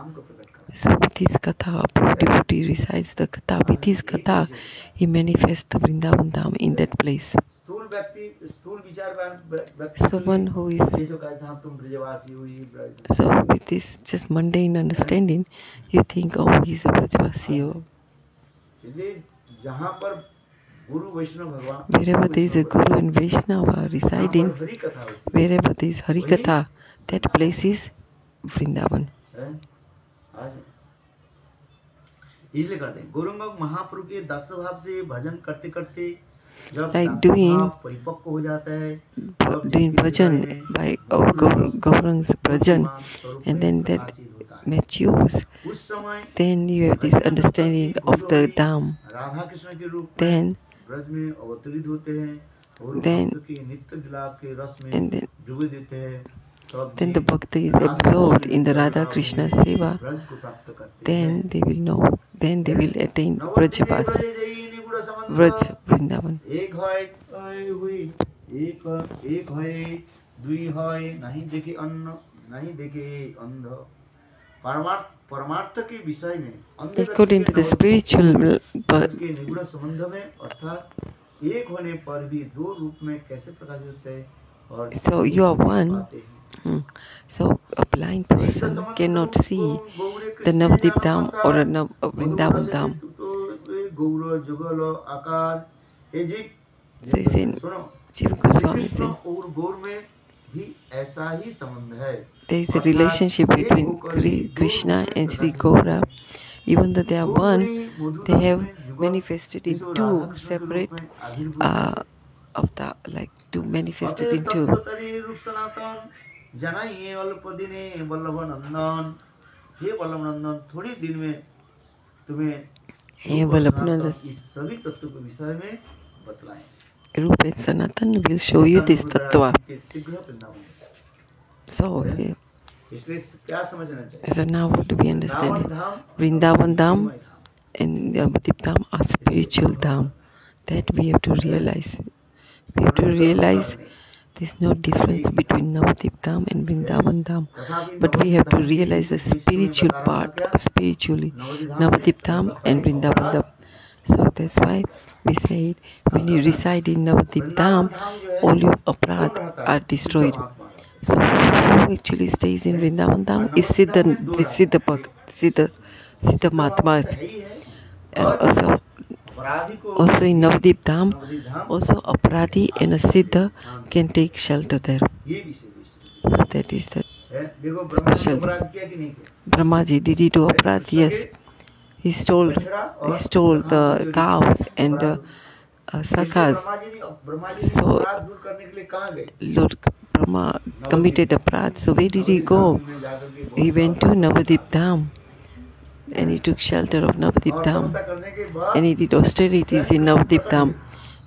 नाम को प्रकट कर so with his katha, pure devotee recites the katha. With his katha, he manifests the Vrindavan Dham in that place. स्थूल व्यक्ति स्थूल विचार वाला व्यक्ति Someone who is ये जो कहते हैं हम तुम ब्रजवासी हुई Braj so with this just mundane understanding, you think, oh, he's a Brajvasi. Or इसलिए जहाँ पर गुरु वैष्णव भगवान wherever there is a guru and Vaishnava जहाँ residing, पर हरि कथा होती wherever there is Harikatha, that place is Vrindavan. इसलिए करते हैं गौरंग महाप्रभु के दस भाव से भजन करते करते जब like doing, परिपक्व हो जाता है doing bhajan by Gaurang bhajan and then that matures. then you have this understanding of the dham. Radha Krishna के रूप then ब्रज में अवतरित होते हैं और then के नित्य गुलाब के रस में डूब देते हैं। then भी the bhakta is absorbed in the Radha Krishna seva. Braj को प्राप्त करते Then हैं they will know. Then they will attain नवद्वीपे Brajavas, ब्रजे जई निगूढ़ संबंध। Braj Vrindavan. एक হয় হয় हुई एक एक হয় দুই হয় नहीं देखे अन्न नहीं देखे अंध परमार्थ परमार्थ के विषय में अंध According to व्यक्ति the के spiritual नवद्वीप but के निगूढ़ संबंध में अर्थात एक होने पर भी दो रूप में कैसे प्रकाशित होते हैं और So you are one. Hmm. So a blind person cannot see the Navadip Dham or a, Nav- Vrindavan Dham. So he's saying, Jiva Goswami saying, there is a relationship between Krishna and Sri Gaura. Even though they are one, they have manifested in two separate uh, of the like two manifested in two. रूप सनातन जनाइए अल्प दिने वल्लभ नंदन हे नंदन थोड़ी दिन में तुम्हें हे रूप नंदन। इस सभी तत्व के विषय में बतलाएँ Rupa and Sanatan will show you this tattva. So, yeah. so now what do we understand? Vrindavan Dham and Navadip Dham are spiritual Dham. That we have to realize. We have to realize There's no difference between Navadip Dham and Vrindavan Dham, but we have to realize the spiritual part spiritually, Navadip Dham and Vrindavan Dham. So that's why we say it when you reside in Navadip Dham, all your aparat are destroyed. So who actually stays in Vrindavan Dham is Siddha, Siddha, Siddha, Siddha Mahatmas. And uh, also also in Navadip Dham, also Aparadhi and a Siddha can take shelter there. So that is the special. Brahmaji, did he do Aparadhi? Yes. He stole, he stole the cows and the uh, Sakhas. So Lord Brahma committed a Aparadhi. So where did he go? He went to Navadip Dham and he took shelter of Navadip Dham and he did austerities in Navadip Dham.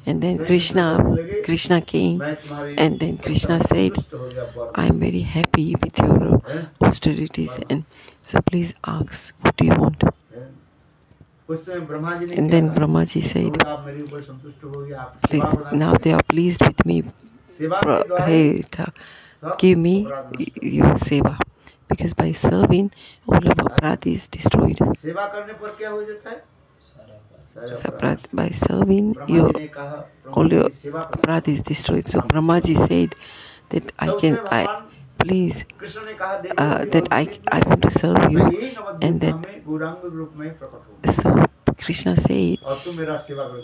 And then Krishna, Krishna came, and then Krishna said, "I am very happy with your austerities, and so please ask, what do you want?" And then Brahmaji said, "Please, now they are pleased with me. Hey, give me your seva." because by serving, all of aprat is destroyed. Saprat, by serving, your, all your aprat is destroyed. So Brahmaji said that I can, I please, uh, that I, I want to serve you, and that so Krishna said,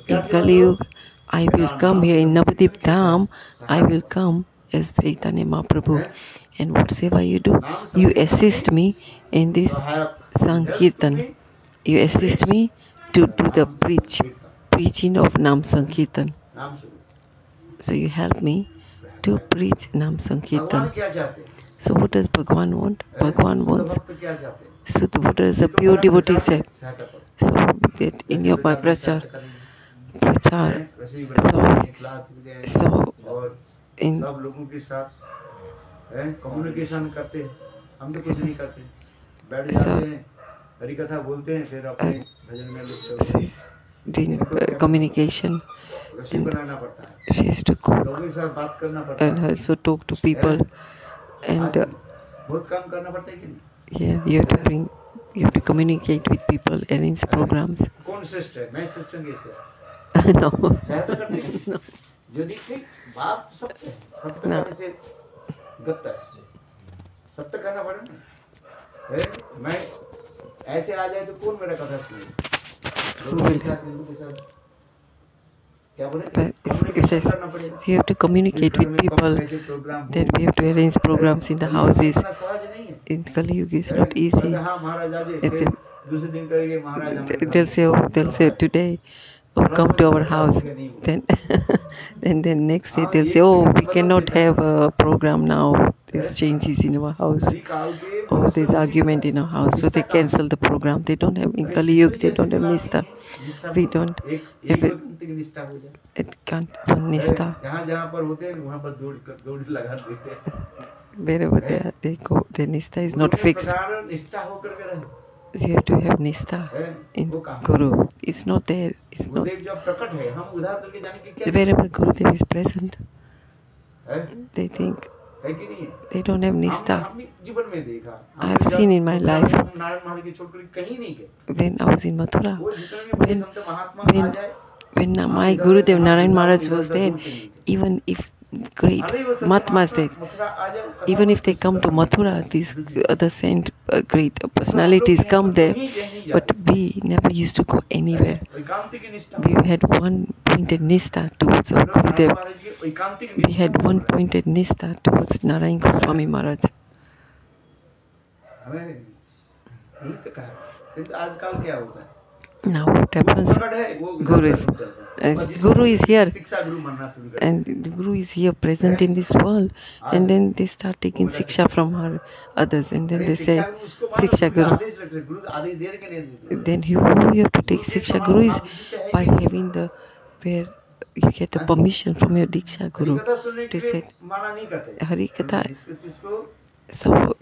in Kali Yuga, I will come here in Navadip Dham, I will come as Chaitanya Mahaprabhu. And whatever you do, you assist me in this Sankirtan. You assist me to do the preach, preaching of Nam Sankirtan. So you help me to preach Nam Sankirtan. So what does Bhagwan want? Bhagwan wants so what does a pure devotee say? So that in your prachar, prachar, so, so in communication करते हैं हम तो कुछ नहीं करते बैठ जाते हैं हरी कथा बोलते हैं फिर अपने भजन में लुप्त कम्युनिकेशन बनाना पड़ता है she has to cook and also talk to people and uh, yeah you have to bring you have to communicate with people and in programs no no no गत्ता है सत्य करना पड़े ना है? मैं ऐसे आ जाए तो कौन मेरा कथा सुने if- there's- so you have to communicate with people. Then we have to arrange programs in the houses. है In Kali Yuga, it's not easy. हाँ It's a- They'll say, oh, they'll say today, come to our house. Then, then next day they'll say, oh, we cannot have a program now. There's changes in our house. Or there's argument in our house. So they cancel the program. They don't have, in Kali Yuga, they don't have Nista. We don't have it. It can't be Nista. Wherever they are, they go. The Nista is not fixed you have to have nista in Guru. It's not there. It's not. Wherever Gurudev is present, they think they don't have nista. I have seen in my life when I was in Mathura, when, when, when my Gurudev Narayan Maharaj was there, even if great अरे वो संत Mahatmas Mahatma there, Mathura आ जाए, कथा even if they come to Mathura, these other saint uh, great personalities come there, but we never used to go anywhere. एकांतिक निष्ठा We had one pointed nista towards our Gurudev. महाराज की एकांतिक We had निष्ठा one pointed nista towards Narayan Goswami Maharaj. हमें यही तो कहा किंतु आजकल क्या होता है Now what happens? Guru is uh, Guru is here, and the Guru is here present in this world, and then they start taking siksha from her others, and then they say siksha Guru. Then you, you have to take siksha Guru is by having the where you get the permission from your diksha Guru to say Hari Katha. So,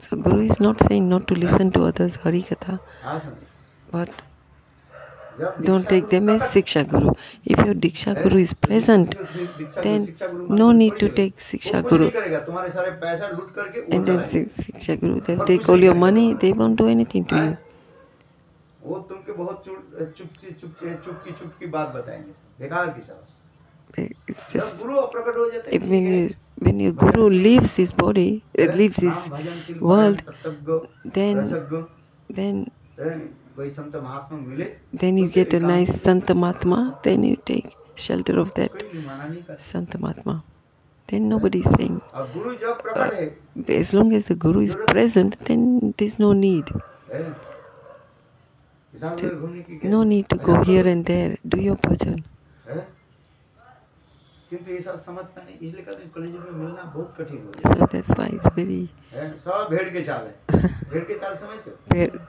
so Guru is not saying not to listen to others Hari Katha but जब don't Diksha take Guru them as प्रकट Siksha Guru. If your Diksha Guru is present, Diksha Guru- then शिक्षा गुरु मान no के need थोड़ी to करेगा। take वो Siksha कुछ Guru. नहीं करेगा तुम्हारे सारे पैसा लूट करके वो And then चलाएगा। Sik- Siksha Guru, they'll take all your money, they won't do anything to you. वो तुमके बहुत चुप चुपकी चुपकी चुपकी चुपकी बात बताएंगे बेकार की सब It's जब just गुरु प्रकट हो जाते if when you when your guru leaves his body, uh, leaves his world, then then then you get a nice Santa Mahatma, then you take shelter of that कोई मना नहीं कर Santa Mahatma. Then nobody is saying है as long as the guru is present, then there's no need. है, क्या- No need to go here and there. Do your bhajan. किंतु ये सब समझता नहीं इसलिए कहते हैं कॉलेज में मिलना बहुत कठिन हो जाता So that's why it's very है सब भेड़ के चाल है भेड़ के चाल समझते हो very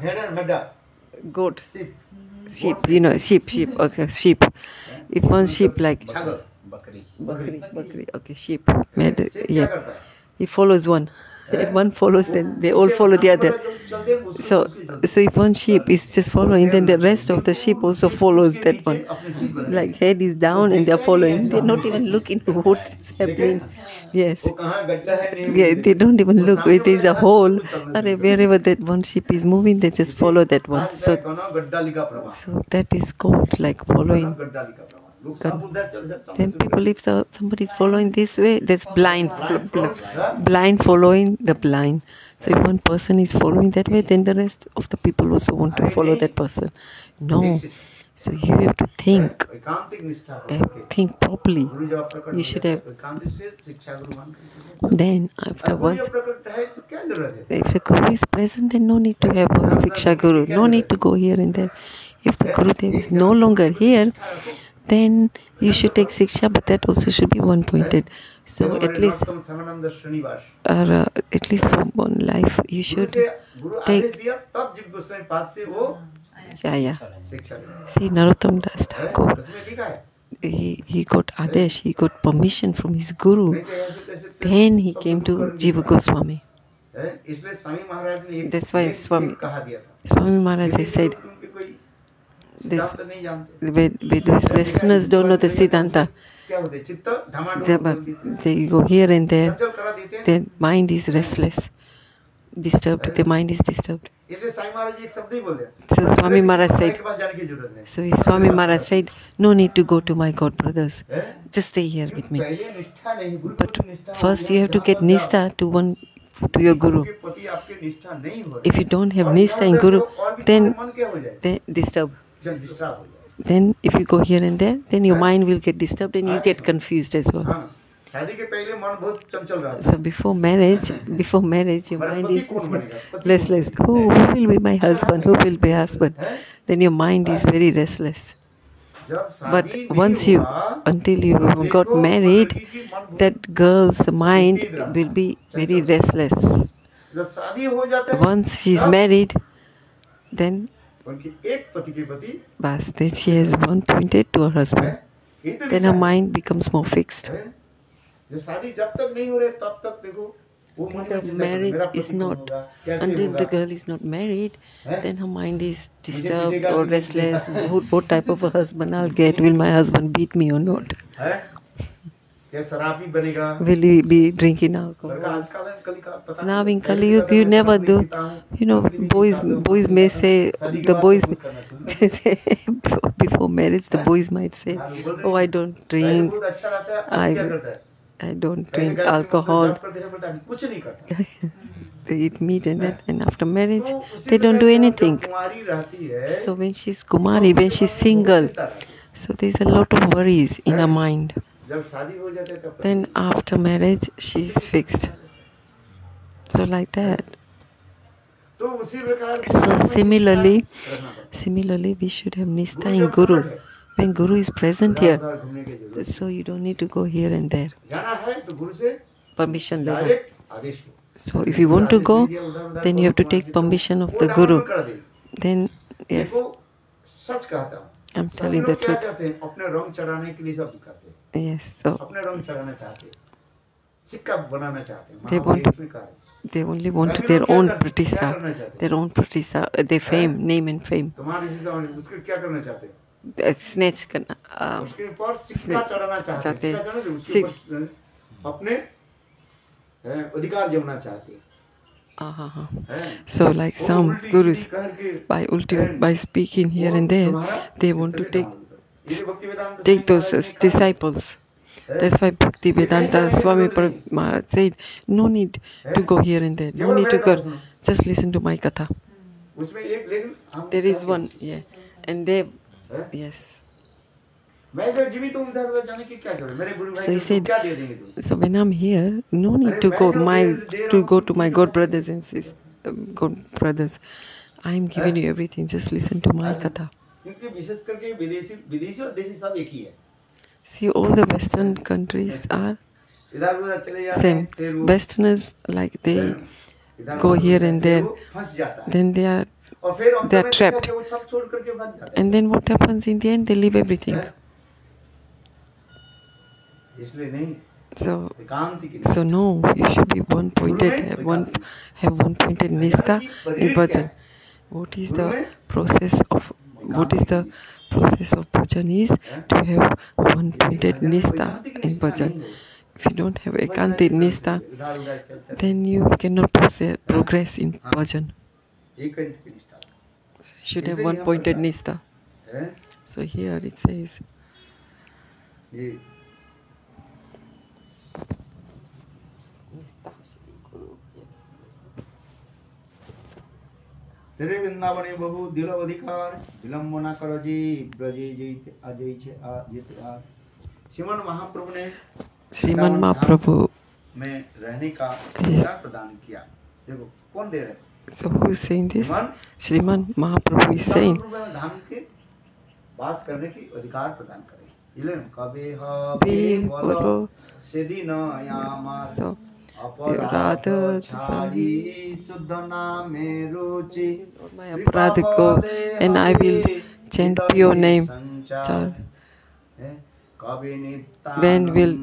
Head and. Goat. Sheep. Sheep. You know, sheep, sheep. Okay, sheep. If one sheep like. Bakri. Bakri. Okay, sheep. Med. Yeah. He follows one if one follows, then they all follow the other. So, so if one sheep is just following, then the rest of the sheep also follows that one. Like head is down and they're following. They're not even looking what is happening. Yes. Yeah, they don't even look. It is a hole. Wherever that one sheep is moving, they just follow that one. So, so that is called like following. But then people, if somebody's following this way, there's blind, blind following the blind. So if one person is following that way, then the rest of the people also want to follow that person. No. So you have to think, eh, think properly. You should have. Then after once, if the guru is present, then no need to have a siksha guru. No need to go here and there. If the guru is no longer here, then you should take siksha but that also should be one pointed so at least or uh, at least for one life you should take yeah yeah. see narottam das thakur. He, he got adesh he got permission from his guru. Then he came to jiva goswami. that's why swami swami maharaj said this, these Westerners don't know the Siddhanta. They, go here and there. Their mind is restless, disturbed. Their mind is disturbed. So Swami Maharaj said, so Swami Maharaj said, no need to go to my god brothers. Just stay here with me. But first you have to get nista to one to your guru. If you don't have nista and guru, then they disturb then if you go here and there then your mind will get disturbed and you get confused as well. so before marriage before marriage your mind is restless. who, who will be my husband? who will be husband? then your mind is very restless. but once you until you got married that girl's mind will be very restless. once she's married then उनकी एक पति के प्रति bas, then she has one pointed to her है husband. ये तो Then her विचार mind becomes more fixed. है जो शादी जब तक नहीं हो रहे तब तक देखो वो मन में The चिंता करता है, marriage मेरा पति is कौन not होगा, कैसे until होगा, the girl is not married, है? then her mind is मुझे disturbed पीटेगा or कि नहीं restless. पीटेगा? What, what type of a husband I'll get? Will my husband beat me or not? है क्या शराबी बनेगा Will he be drinking लड़का alcohol? आजकल है, कल का पता Now नहीं, in पहले Kali की Yuga, तरह you मैं never शराब do. नहीं पीता हूँ, You know, कुछ नहीं boys पीता हूँ, boys may say शादी के the बाद boys सब कुछ करना शुरू कर before marriage the boys might say, हाँ, बोल रहे "Oh, I हैं, don't पहले drink. बहुत अच्छा रहता है अब I क्या करता है I don't पहले drink गायत्री मंत्र alcohol." जाप करते हैं, बोलता है, कुछ नहीं करता They eat meat and that, and after marriage तो उसी they don't do प्रकार जब anything. कुंवारी रहती है So when she's Kumari, when she's single, so there's a lot of worries in her mind. Then after marriage, she's fixed. So like that. So similarly, similarly we should have nistha in Guru. When Guru is present here, so you don't need to go here and there. Permission level. So if you want to go, then you have to take permission of the Guru. Then yes, I'm telling the truth. चाहते हैं अपने रंग चढ़ाने के लिए सब करते हैं Yes. So अपने रंग चढ़ाना चाहते हैं सिक्का बनाना चाहते हैं They महाभारत want- इसमें कहा है। they only want सभी their लोग क्या own करते हैं? क्या pratishtha, करना चाहते हैं? their own pratishtha, uh, their fame, name and fame. तुम्हारे हिसाब से उसके क्या करना चाहते हैं Uh, snatch करना. Uh, उसके ऊपर सिक्का स्ने- चढ़ाना चाहते हैं चाहते हैं। सिक्का चढ़ाना तो उसके सिक- ऊपर अपने हैं, अधिकार जमना चाहते हैं uh, uh, uh. हैं? So like वो some उल्टी gurus, सीधी करके by ulti, हैं, by speaking here वो and there, तुम्हारा they want to चित्त take take those as disciples. That's why Bhaktivedanta Swami Maharaj said, no need to go here and there, no need to go. Just listen to my katha. There is one, yeah. And they, yes. So he said, so when I'm here, no need to go my to go to my god brothers and sisters, um, god brothers. I am giving you everything. Just listen to my katha. क्योंकि विशेष करके विदेशी विदेशी और देशी सब एक ही है See, all the Western countries are इधर उधर चले जाते same. हैं फिर वो Westerners like they, इधर go उधर here फिर and there. वो फंस जाता है then they are, और फिर अंत they are में देखा trapped. कि वो सब छोड़ करके भाग जाते हैं and then what happens in the end? They leave everything. हैं? इसलिए नहीं So, एकांत की so no, you should be one pointed, have one, have one pointed nista in bhajan. What is the process of, what is the process of bhajan is to have one pointed nista in bhajan. If you don't have ekanti nista, then you cannot progress in bhajan. So you should have one pointed nista. So here it says. Shri Vrindavan बहु दिल अधिकार विलंब न कर जी બ્રજે जी अजय छे आ જીત आ। श्रीमान महाप्रभु ने श्रीमान महाप्रभु। में रहने का अधिकार प्रदान किया। देखो कौन दे रहे so who? is saying this श्रीमान महाप्रभु इज़ सेइंग धाम के वास करने की अधिकार प्रदान करे। इलेन कबे ह बे बोलो। सेदिन यामा My apradh and I will change your name. Chal. when will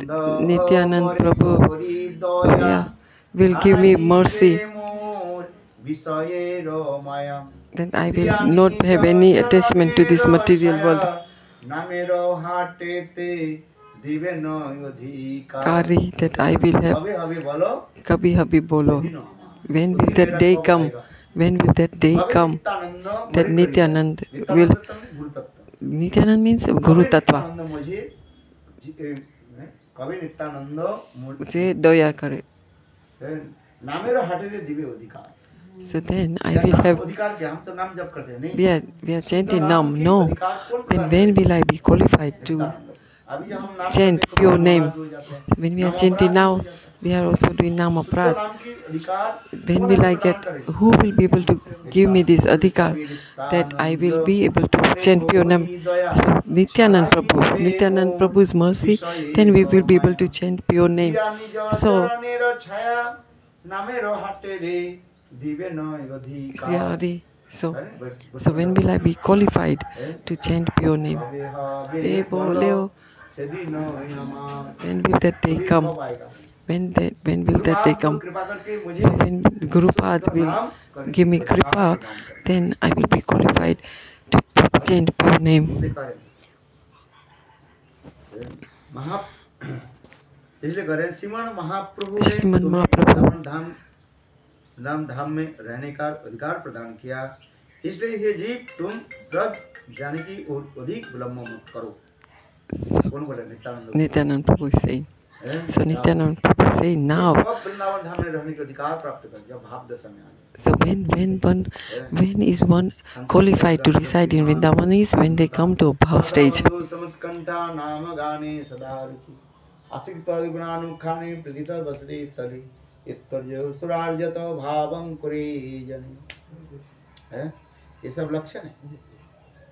Nityanand Prabhu yeah, will give me mercy? Then I will not have any attachment to this material world. Kari that I will have. Kabhi habi bolo. When will that day come? When will that day come? That Nityanand will. Nityanand means Guru Tattva. যে দয়া করে So then I will have. We are, we are chanting Nam. No. Then when will I be qualified to chant pure name. When we are chanting now, we are also doing Nama Prat. When will I get, who will be able to give me this adhikar that I will be able to chant pure name? So, Nityanand Prabhu, Nityanand Prabhu's mercy, then we will be able to chant pure name. So, So, so when will I be qualified to chant pure name? Hey, When will that day come? When that when will that day come? So when Gurupad will give me Kripa, then I will be qualified to chant pav name. Shrimad महाप्रभु नाम धाम में रहने का अधिकार प्रदान किया इसलिए हे जीव तुम व्रत जाने की ओर अधिक विलंब मत करो नित्यानंद प्रभु से सो नित्यानंद प्रभु से नाव so when when one when is one qualified to reside in Vrindavan is when they come to a bhav stage ये सब लक्षण है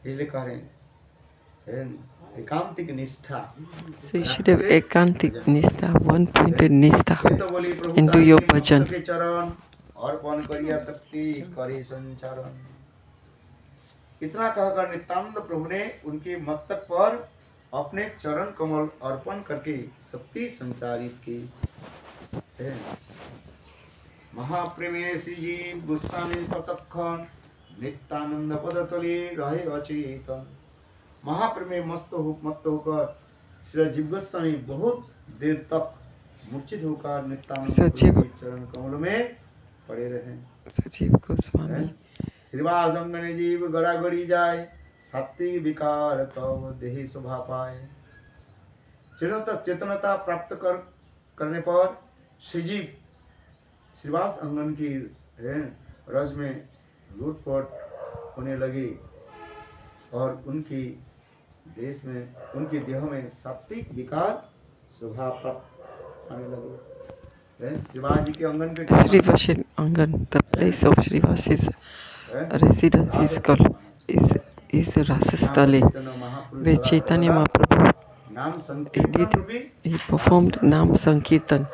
इसलिए कह रहे हैं So you should have ekantik nista, one-pointed nista, pointed निष्ठा इनटू योर इतना कहकर नितानंद प्रभु ने उनके मस्तक पर अपने चरण कमल अर्पण करके शक्ति संचारित की। महाप्रेमेशी जी गुस्सा नित्यानंद पद पदतले रहे अचेतन। महाप्रेमे मस्त हो मस्त होकर श्री जीव गोस्वामी बहुत देर तक मूर्छित होकर नित्यानंद सचिव। चरण कमल में पड़े रहे Sajiv Goswami. श्रीवास अंगने जीव गड़ा गड़ी जाए सात्विक विकार तब देही शोभा पाए चेतनता चेतनता प्राप्त कर करने पर श्रीजीव श्रीवास अंगन की रज में लूटपाट होने लगी और उनकी देश में उनके देहों में सात्विक विकार शोभा प्राप्त आने लगे शिवाजी के आँगन के श्रीवासी आँगन the place of Shrivasi's residency स्कॉल is is Rasastali, where Chaitanya Mahaprabhu he did he performed Nam Sankirtan.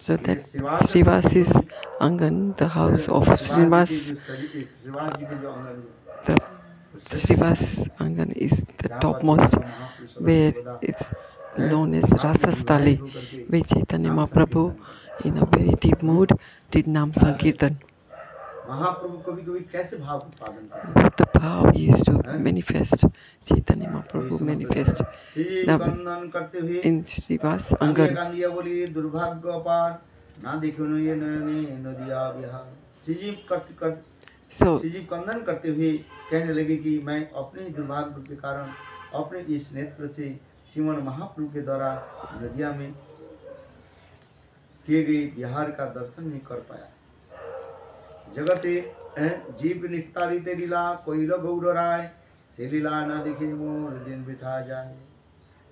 So that Srivasi's Angan, the house of Srivas, the Srivas Angan is the topmost where it's known as Rasastali, where Chaitanya Mahaprabhu in a very deep mood did Nam Sankirtan. महाप्रभु कभी कभी कैसे भाव उत्पादन करते But the power he used to manifest, Chaitanya Mahaprabhu manifest Shri The- वंदन करते हुए in Srivas गांधिया Angan. गांधिया बोली दुर्भाग्य अपार ना देखो न ये नयने नदिया बिहार श्रीजीव करते कर So कहने लगे कि मैं अपने दुर्भाग्य के कारण अपने इस नेत्र से सिमन महाप्रभु के द्वारा नदिया में किए गए बिहार का दर्शन नहीं कर पाया। जगत जीव निस्तारित लीला, कोई गौर राय, से लीला ना दिखे मोर दिन बिठा जाए।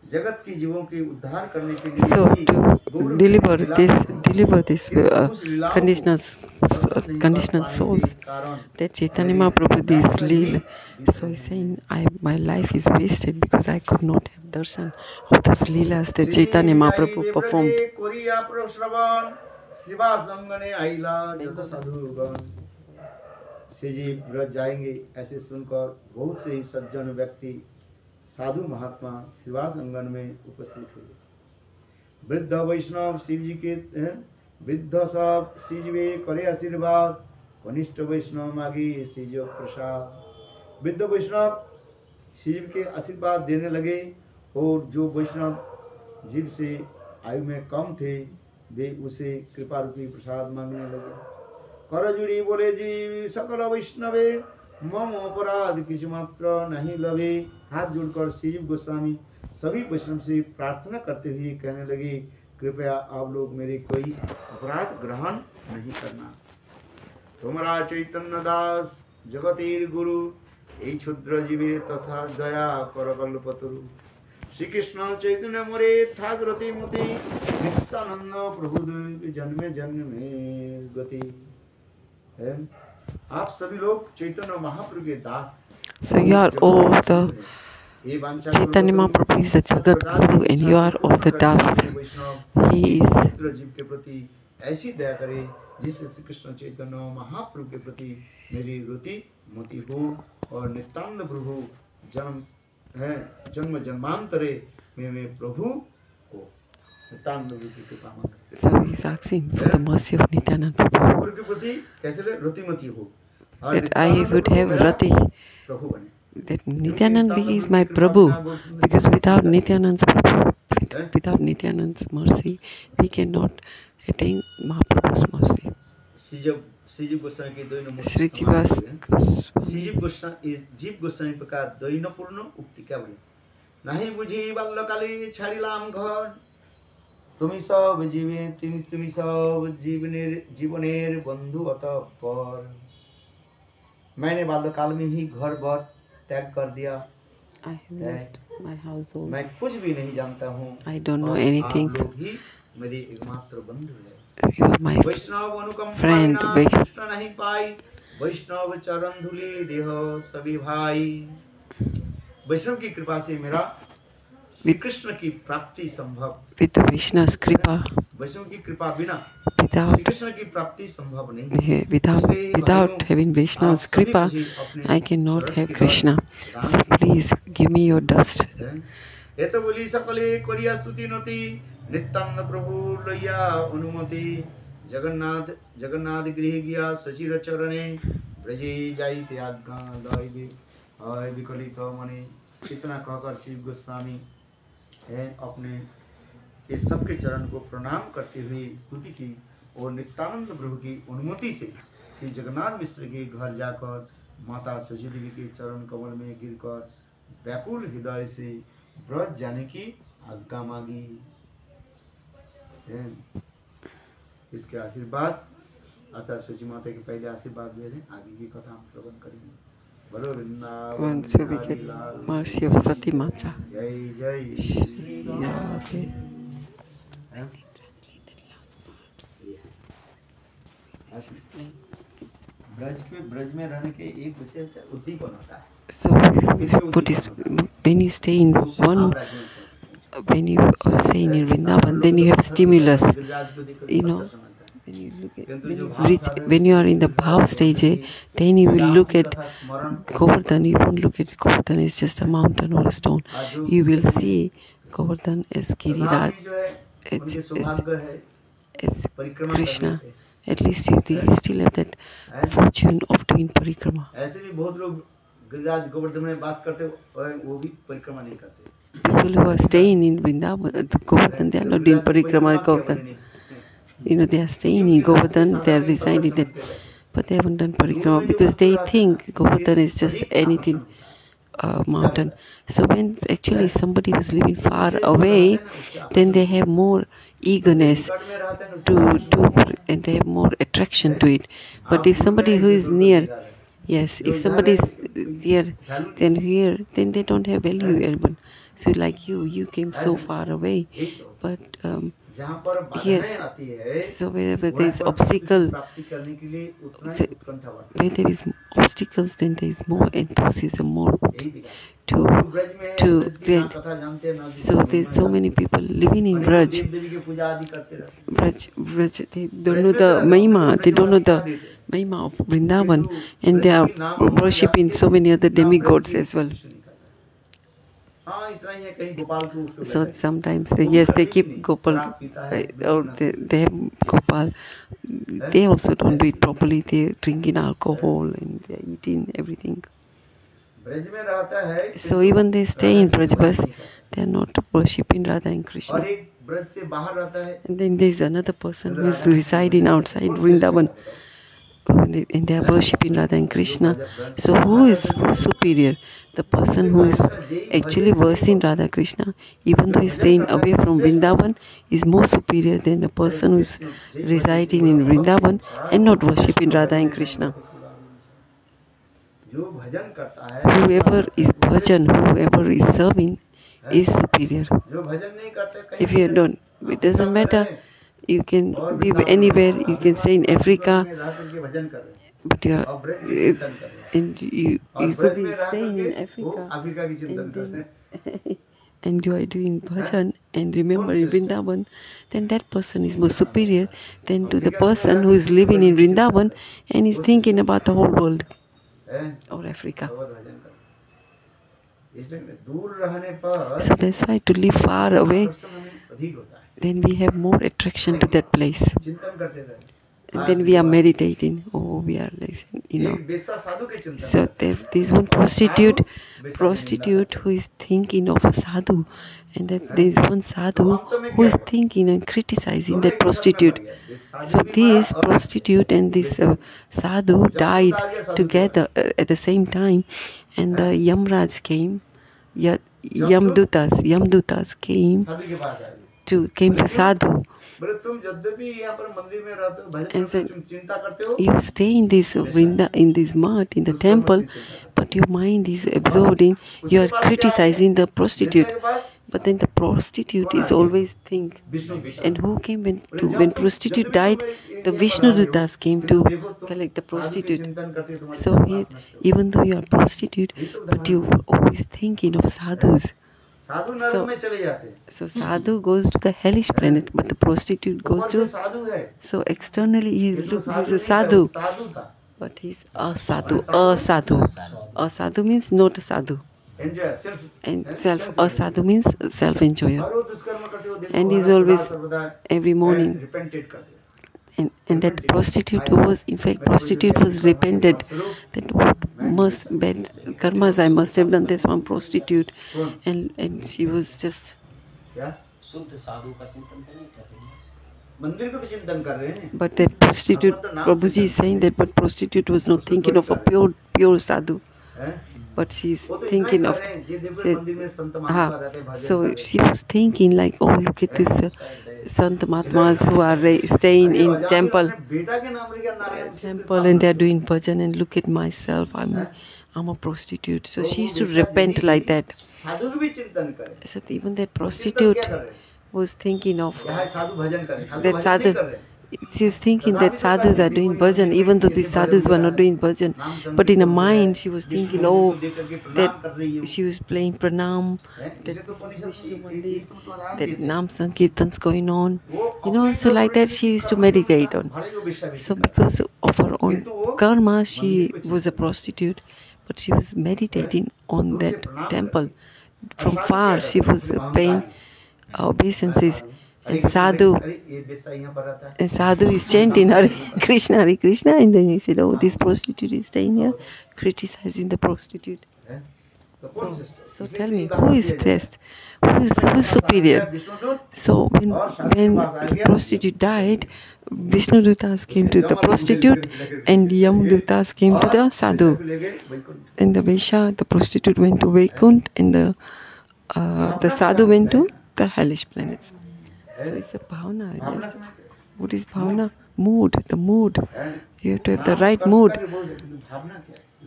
जगत की जीवों की उद्धार करने के लिए so to deliver this deliver this conditional conditional souls the Chaitanya Mahaprabhu this lila so he saying I my life is wasted because I could not have darshan of this lilas the Chaitanya Mahaprabhu performed Korea प्रो श्रवण। शिवा संगने आईला जत साधु गण से जी व्रत जाएँगे ऐसे सुनकर बहुत से ही सज्जन व्यक्ति साधु महात्मा श्रीवास अंगन में उपस्थित हुए। वृद्ध वैष्णव शिव जी के वृद्ध सब शिव करे आशीर्वाद। कनिष्ठ वैष्णव मागी शिव प्रसाद। वृद्ध वैष्णव शिव के आशीर्वाद देने लगे और जो वैष्णव जीव से आयु में कम थे, वे उसे कृपा रूपी प्रसाद मांगने लगे। करजुड़ी बोले, जी, सकल वैष्णवे मम अपराध किसी मात्र नहीं लगे हाथ जोड़कर श्रीजीव गोस्वामी सभी वैष्णव से प्रार्थना करते हुए कहने लगे कृपया आप लोग मेरे कोई अपराध ग्रहण नहीं करना তোমরা চৈতন্য দাস জগতের গুরু এই ক্ষুদ্র জীবের তথা দয়া করকল্পতরু শ্রীকৃষ্ণ চৈতন্য মোরে থাক রতি মতি নিত্যানন্দ প্রভু জন্মে জন্মে গতি हैं? आप सभी लोग चैतन्य महाप्रभु के दास So you are all the ये वांछा Chaitanya Mahaprabhu is the Jagat Guru and you are all the dust. He is के प्रति ऐसी दया करे जिससे श्री कृष्ण चैतन्य महाप्रभु के प्रति मेरी मोती हो और नित्यानंद प्रभु जन्म है जन्म जन्मांतरे में मैं प्रभु को नित्यानंद प्रभु की कृपा मांग so he's asking for the mercy of Nityanand Prabhu. प्रभु के प्रति कैसे हो। that I Nityanand would Prabhu have मेरा Rati, प्रभु बने that Nityanand is my Prabhu because without Nityanand's Prabhu, with- without Nityanand's mercy, we cannot attain Mahaprabhu's mercy. श्रीजीव श्रीजीव Goswami की दो number Sri Chivas Goswami. Srijiv Goswami Jiv Goswami প্রকার দৈনপূর্ণ উক্তি কেবল নাহি বুঝি বাল্যকালে ছাড়িলাম ঘর তুমি সব জীবে তুমি তুমি সব জীবনের জীবনের বন্ধু অতঃপর मैंने बाल्यकाल में ही घर बार त्याग कर दिया. मैं कुछ भी नहीं जानता हूँ। आई डोंट नो एनीथिंग मेरी एकमात्र बंधु है। You वैष्णव अनुकंपा कृष्ण नहीं पाई। वैष्णव चरण धुली देह सभी भाई। वैष्णव की कृपा से मेरा With- कृष्ण की प्राप्ति संभव with the Vishnu's kripa, वैष्णव की कृपा बिना श्री without कृष्ण की प्राप्ति संभव नहीं yeah, without without having Vishnu's kripa, I cannot have Krishna. So please give me your dust. এত বলি সকলে করিয়া স্তুতি নতি নিত্যানন্দ প্রভু লইয়া অনুমতি জগন্নাথ জগন্নাথ গৃহে গিয়া শশীর চরণে ব্রজে যাইতে আজ্ঞা লইবে হয় বিকলিত মনে इतना कहकर शिव गोस्वामी है, अपने इस सबके चरण को प्रणाम करते हुए स्तुति की और नित्यानंद प्रभु की अनुमति से श्री जगन्नाथ मिश्र के घर जाकर माता शशि देवी के चरण कमल में गिरकर व्याकुल हृदय से व्रत जाने की आज्ञा मांगी। इसके आशीर्वाद आचार्य सूची माता के पहले आशीर्वाद रहे हैं आगे की कथा हम श्रवण करेंगे। Once we Bihari get Lal mercy of Sati Mata. जय जय Shri Radhe. हैं? ब्रज में ब्रज में रहने के एक विशेष उद्दीपन होता है So Buddhist, when you stay in one, when you are staying in Vrindavan, then you have stimulus. You know, When you look at when you reach when you are in the bhav stage, eh, then you will look at Govardhan. You won't look at Govardhan as just a mountain or a stone. You will see Govardhan as Giriraj, it's, it's- है Krishna. At least you, you still have that fortune of doing parikrama. People who are staying in Vrindavan, uh, Govardhan, they are not doing parikrama Govardhan. you know, they are staying in Govardhan, they are residing there, but they haven't done parikrama because they think Govardhan is just anything. Uh, mountain. So when actually somebody who's living far away, then they have more eagerness to do and they have more attraction to it. But if somebody who is near, yes, if somebody is near, then here, then they don't have value, Everyone. So like you, you came so far away, but um, he so wherever there is obstacle where there is obstacles then there is more enthusiasm more to to get so there's so many people living in braj braj braj they don't know the mahima they don't know the mahima of vrindavan and they are worshipping so many other demigods as well. So sometimes they, yes, uh, they keep Gopal or they, they have Gopal. They also don't do it properly. They drinking alcohol and they eat everything. So even they stay in Brajbas, they are not worshipping Radha and Krishna. And then there is another person who is residing outside Vrindavan and they are worshipping Radha and Krishna. So who is superior? The person who is actually worshipping Radha Krishna, even though he's staying away from Vrindavan, is more superior than the person who is residing in Vrindavan and not worshipping Radha and Krishna. Whoever is bhajan, whoever is serving, is superior. If you don't, it doesn't matter you can be anywhere. You can stay in africa. But you are uh, and you you could be staying in africa. And, you are doing bhajan. And remembering vrindavan then that person is more superior than to the person who is living in vrindavan and is thinking about the whole world or africa. So that's why to live far away then we have more attraction to that place. And then we are meditating, oh, we are like, you know. So there, this one prostitute, prostitute who is thinking of a sadhu, and that there's one sadhu who is thinking and criticizing that prostitute. So this prostitute and this uh, sadhu died together uh, at the same time, and the Yamraj came, Yamdutas, Yamdutas came to came to sadhu and said, "You stay in this vrinda, in this mart, in the temple, but your mind is absorbed in. You are criticizing the prostitute." But then the prostitute is always think. And who came when to, when prostitute died? The Vishnu Dutas came to collect the prostitute. So he, even though you are prostitute, but you always thinking of sadhus साधु नरक So- में चले जाते हैं So sadhu goes to the hellish planet, but the prostitute goes ऊपर से to. साधु है So externally he ये तो looks he's साधु a नहीं था, sadhu, साधु था but he's a sadhu. A sadhu. A sadhu means not a sadhu. Enjoy सिर्फ And self a sadhu means self enjoyer. और वो दुष्कर्म करते हो देखो And he's हर always सदा सर्वदा every morning. रिपेंटेड कर दिया and, and that prostitute was in fact prostitute was repented that what must bad karmas I must have done this one prostitute. And and she was just but that prostitute Prabhuji is saying that but prostitute was not thinking of a pure pure sadhu but she's thinking of uh, so she was thinking like oh look at this uh, sant mahatmas who are staying in temple. uh, temple and they're doing bhajan and look at myself i'm i'm a prostitute. So she used to repent like that. so even that prostitute was thinking of that sadhu she was thinking that sadhus are doing bhajan, even though these sadhus were not doing bhajan. But in her mind, she was thinking, oh, that she was playing pranam, that, that Nam Sankirtan's going on. You know, so like that she used to meditate on. So because of her own karma, she was a prostitute, but she was meditating on that temple. From far, she was paying obeisances and sadhu, and sadhu is chanting Hare Krishna, Hare Krishna, and then he said, "Oh, this prostitute is staying here, criticizing the prostitute." So, so tell me, who is best? Who is who is superior? So when when the prostitute died, Vishnu Dutas came to the prostitute, and Yam Dutas came to the sadhu. And the Vaishya, the prostitute went to Vaikunt, and the uh, the sadhu went to the hellish planets. So it's a bhavana. Yes. What is bhavana? Mood, the mood. You have to have the right mood.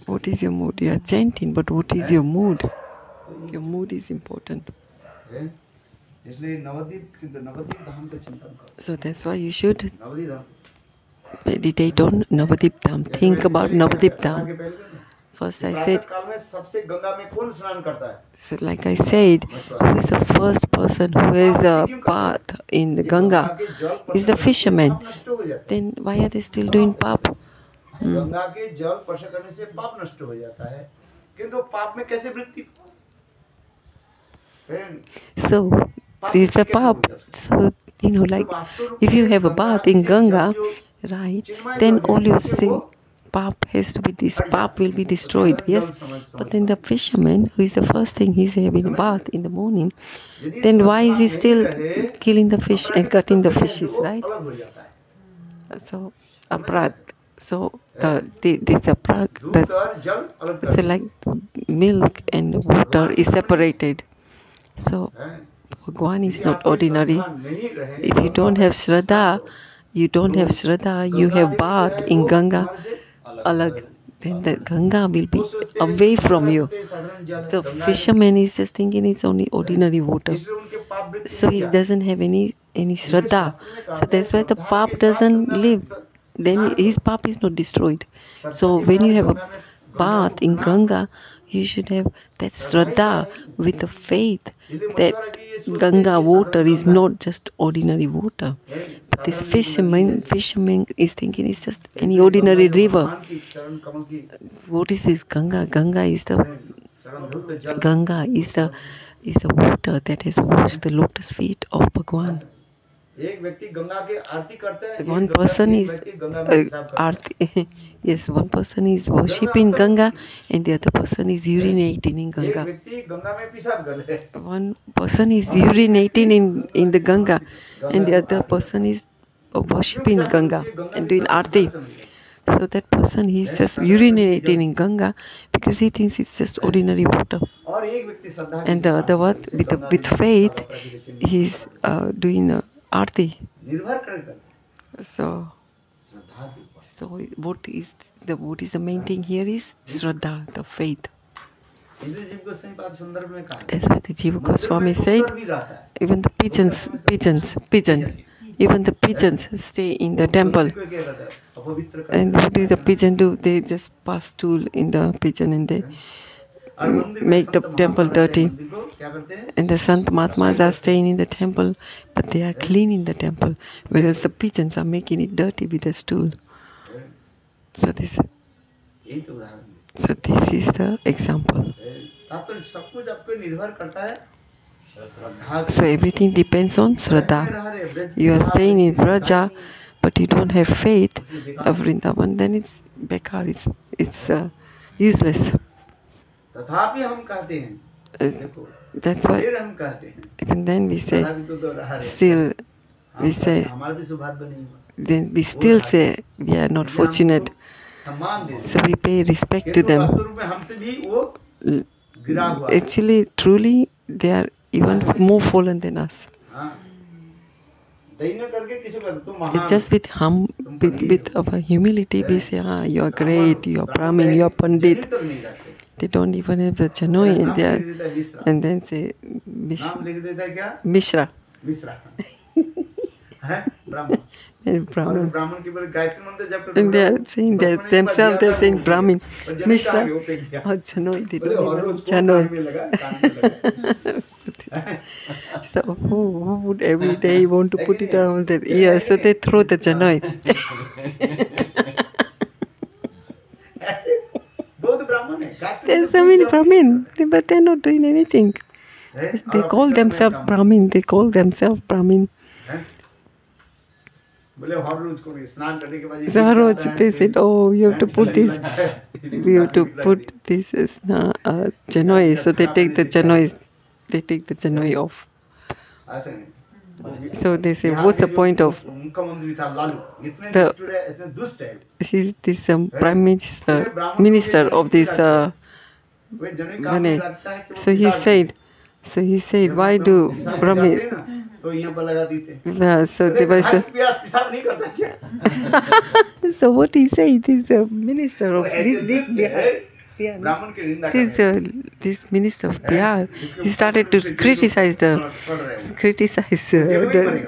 What is your mood? You are chanting, but what is your mood? Your mood is important. So that's why you should meditate on Navadip Dham. Think about Navadip Dham. First, I said, so like I said, who is the first person who is a bath in the Ganga is the fisherman. Then why are they still doing pap? Hmm. So, this is the pap. So, you know, like if you have a bath in Ganga, right, then all your sin pap has to be this pap will be destroyed yes but then the fisherman who is the first thing he's having a bath in the morning then why is he still killing the fish and cutting the fishes right so aprad. so the, the this aparad so like milk and water is separated so Bhagwan is not ordinary. If you don't have Shraddha, you don't have Shraddha, you have bath in Ganga alag, then the Ganga will be away from you. So fisherman is just thinking it's only ordinary water. So he doesn't have any any shraddha. So that's why the pap doesn't live. Then his pap is not destroyed. So when you have a bath in Ganga, you should have that shraddha with the faith that Ganga water is not just ordinary water. But this fisherman, fisherman is thinking it's just any ordinary river. What is this Ganga? Ganga is the Ganga is the is the water that has washed the lotus feet of Bhagwan. One person is uh, arti, yes, one person is worshipping Ganga and the other person is urinating in Ganga. One person is urinating in, in the Ganga and the other person is worshipping Ganga and doing arti. So that person is just urinating in Ganga because he thinks it's just ordinary water. And the other one, with, with faith, is uh, doing a Arti. So, so what is the what is the main thing here is Shraddha, the faith. That's what the Jiva Goswami said. Even the pigeons, pigeons, pigeon, even the pigeons stay in the temple. And what do the pigeon do? They just pass tool in the pigeon and they make the temple dirty. And the Sant Mahatmas are staying in the temple, but they are cleaning the temple, whereas the pigeons are making it dirty with a stool. So this, so this is the example. So everything depends on sradha. You are staying in Braja, but you don't have faith of Vrindavan, then it's bekar, it's, it's uh, useless. तथापि हम कहते हैं It's- देखो That's why, फिर हम कहते हैं even then we say, तथापि तो, तो रह रहे हैं। still, हम we कहते say, हैं, हमारा भी सौभाग्य नहीं हुआ then we still say we are not fortunate. सम्मान देते So we pay respect to किंतु them. वास्तव रूप में हमसे भी वो L- गिरा हुआ है। Actually, truly, they are even more fallen than us. हाँ। दैन्य करके किसी को तुम It's महान just with hum, with, with our humility, we say, ah, you are great, you are Brahmin, you are Pandit. they don't even have the Janoi in there. And then say Mish- Mishra. Mishra. and Brahmin. And they are saying that themselves, they are saying Brahmin. Mishra or Janoi. Oh, they don't Janoi. so who, who would every day want to put it around their ear? So they throw the Janoi. There's so many Brahmin, but they're not doing anything. Eh? They call themselves Brahmin, they call themselves Brahmin. So they said, oh, you have to put this, you have to put this as uh, uh janoi. So they take the janoi, they take the janoi off. So they say, what's the point of the this, this um, prime minister, minister of this uh, So he said, so he said, why do Brahmin? So they were so. so what he said is the minister of this big this, uh, this minister of PR, he started to criticize the criticize the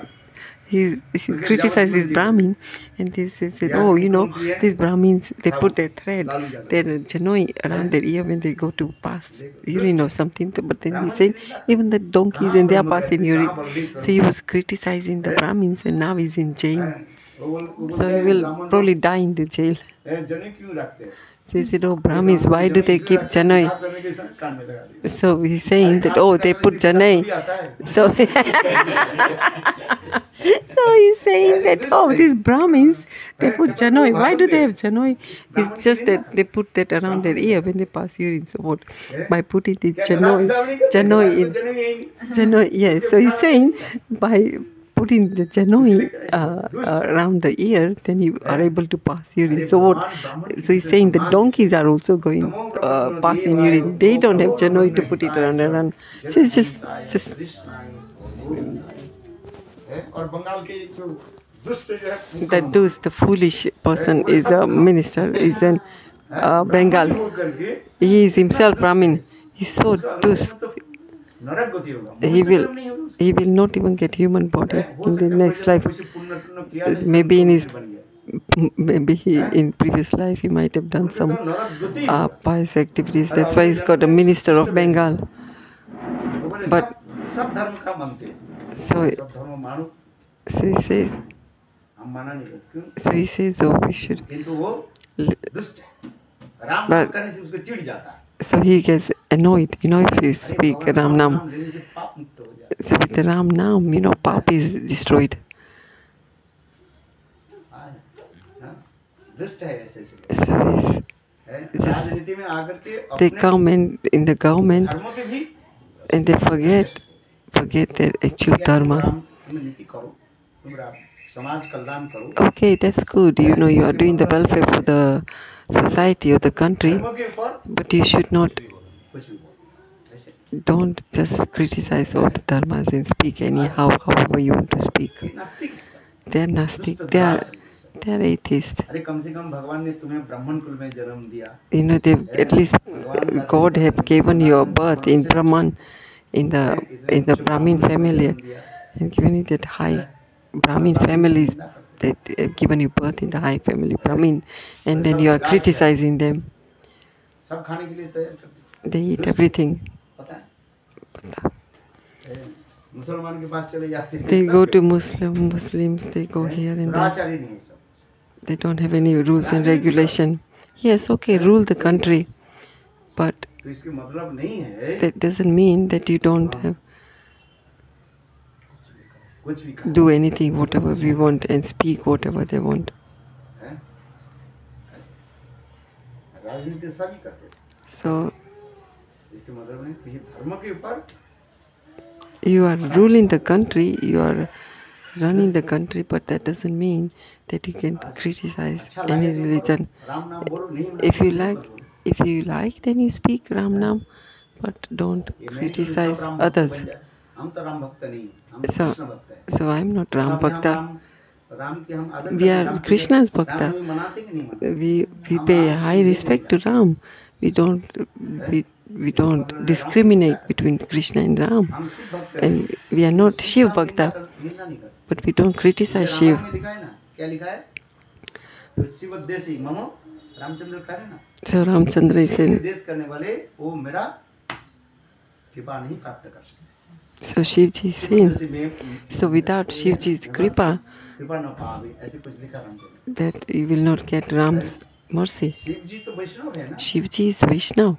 he, uh, he this Brahmin and he said, Oh, you know, these Brahmins they put their thread, their janoi around their ear when they go to pass urine or something. But then he said, Even the donkeys and they are passing urine. So he was criticizing the Brahmins and now he's in jail. So he will probably die in the jail. So he Oh, Brahmins, why do they keep Janai? So he's saying that, Oh, they put Janai. So, so he's saying that, Oh, these Brahmins, they put Janai. Why do they have Janai? It's just that they put that around their ear when they pass urine. So what? By putting the Janai, Janoi in. Janai, yes. So he's saying, by put in the Janoi uh, uh, around the ear, then you are able to pass urine. So what? So he's saying the donkeys are also going uh, passing urine. They don't have Janoi to put it around and around. So it's just just. That those the foolish person is a minister is in uh, Bengal. He is himself Brahmin. He's so too he will he will not even get human body in the next life. maybe in his maybe he in previous life he might have done some uh, pious activities. That's why he's got a minister of bengal. But so so he says so he says oh we should but so he gets annoyed, you know, if you speak Ram Nam. So with the Ram Nam, you know, Pap is destroyed. So just, they come in, in the government and they forget forget their achieved dharma. Okay, that's good. You know, you are doing the welfare for the society or the country, but you should not don't just criticize all the dharmas and speak anyhow, however you want to speak. They are nasty. They are they are atheists. You know, they at least God have given you a birth in Brahman, in the in the Brahmin family, and given you that high Brahmin families that have given you birth in the high family Brahmin, and then you are criticizing them. They eat everything. They go to Muslim Muslims. They go here and there. They don't have any rules and regulation. Yes, okay, rule the country, but that doesn't mean that you don't have do anything, whatever we want, and speak whatever they want. So, you are ruling the country, you are running the country, but that doesn't mean that you can criticize any religion. If you like, if you like, then you speak Ramnam, but don't criticize others. So, so I'm not Ram Bhakta. Krishna we are Krishna's bhakta. We we pay high respect to Ram. We don't we we don't discriminate between Krishna and Ram, and we are not Shiv bhakta, but we don't criticize Shiv. So Ramchandra is saying. So Shivji is saying, so without Shivji's kripa, that you will not get Ram's mercy. Shivji is Vishnu.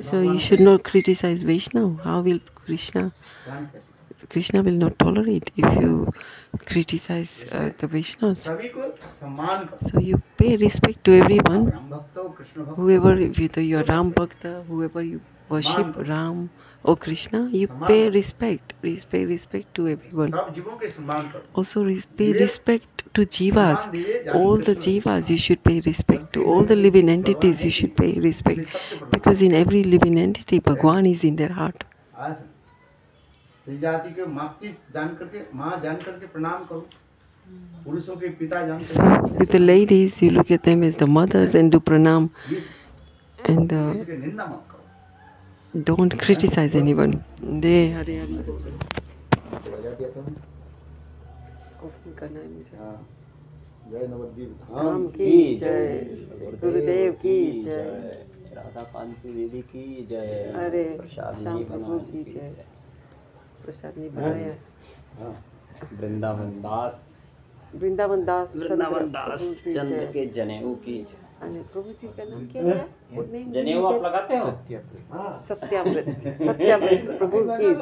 So you should not criticize Vishnu. How will Krishna? Krishna will not tolerate if you criticize uh, the Vishnus. So you pay respect to everyone, whoever, whether you are Ram Bhakta, whoever you worship Ram or Krishna, you pay respect, pay respect to everyone. Also, pay respect to jivas, all the jivas. You should pay respect to all the living entities. You should pay respect. because in every living entity, Bhagwan is in their heart. Hmm. So, with the ladies, you look at them as the mothers and do pranam. and uh, the don't criticise any one they Hare Hare. जय की जय। गुरुदेव की जय। राधा कांति देवी की जय। अरे की जय। प्रसाद हाँ। वृंदावन दास। हाँ। वृंदावन दास वृंदावन दास चंद्र के जनेऊ की जय। प्रभु जी का नाम क्या है जनेऊ आप लगाते हो सत्याव्रत सत्याव्रत सत्याव्रत प्रभु की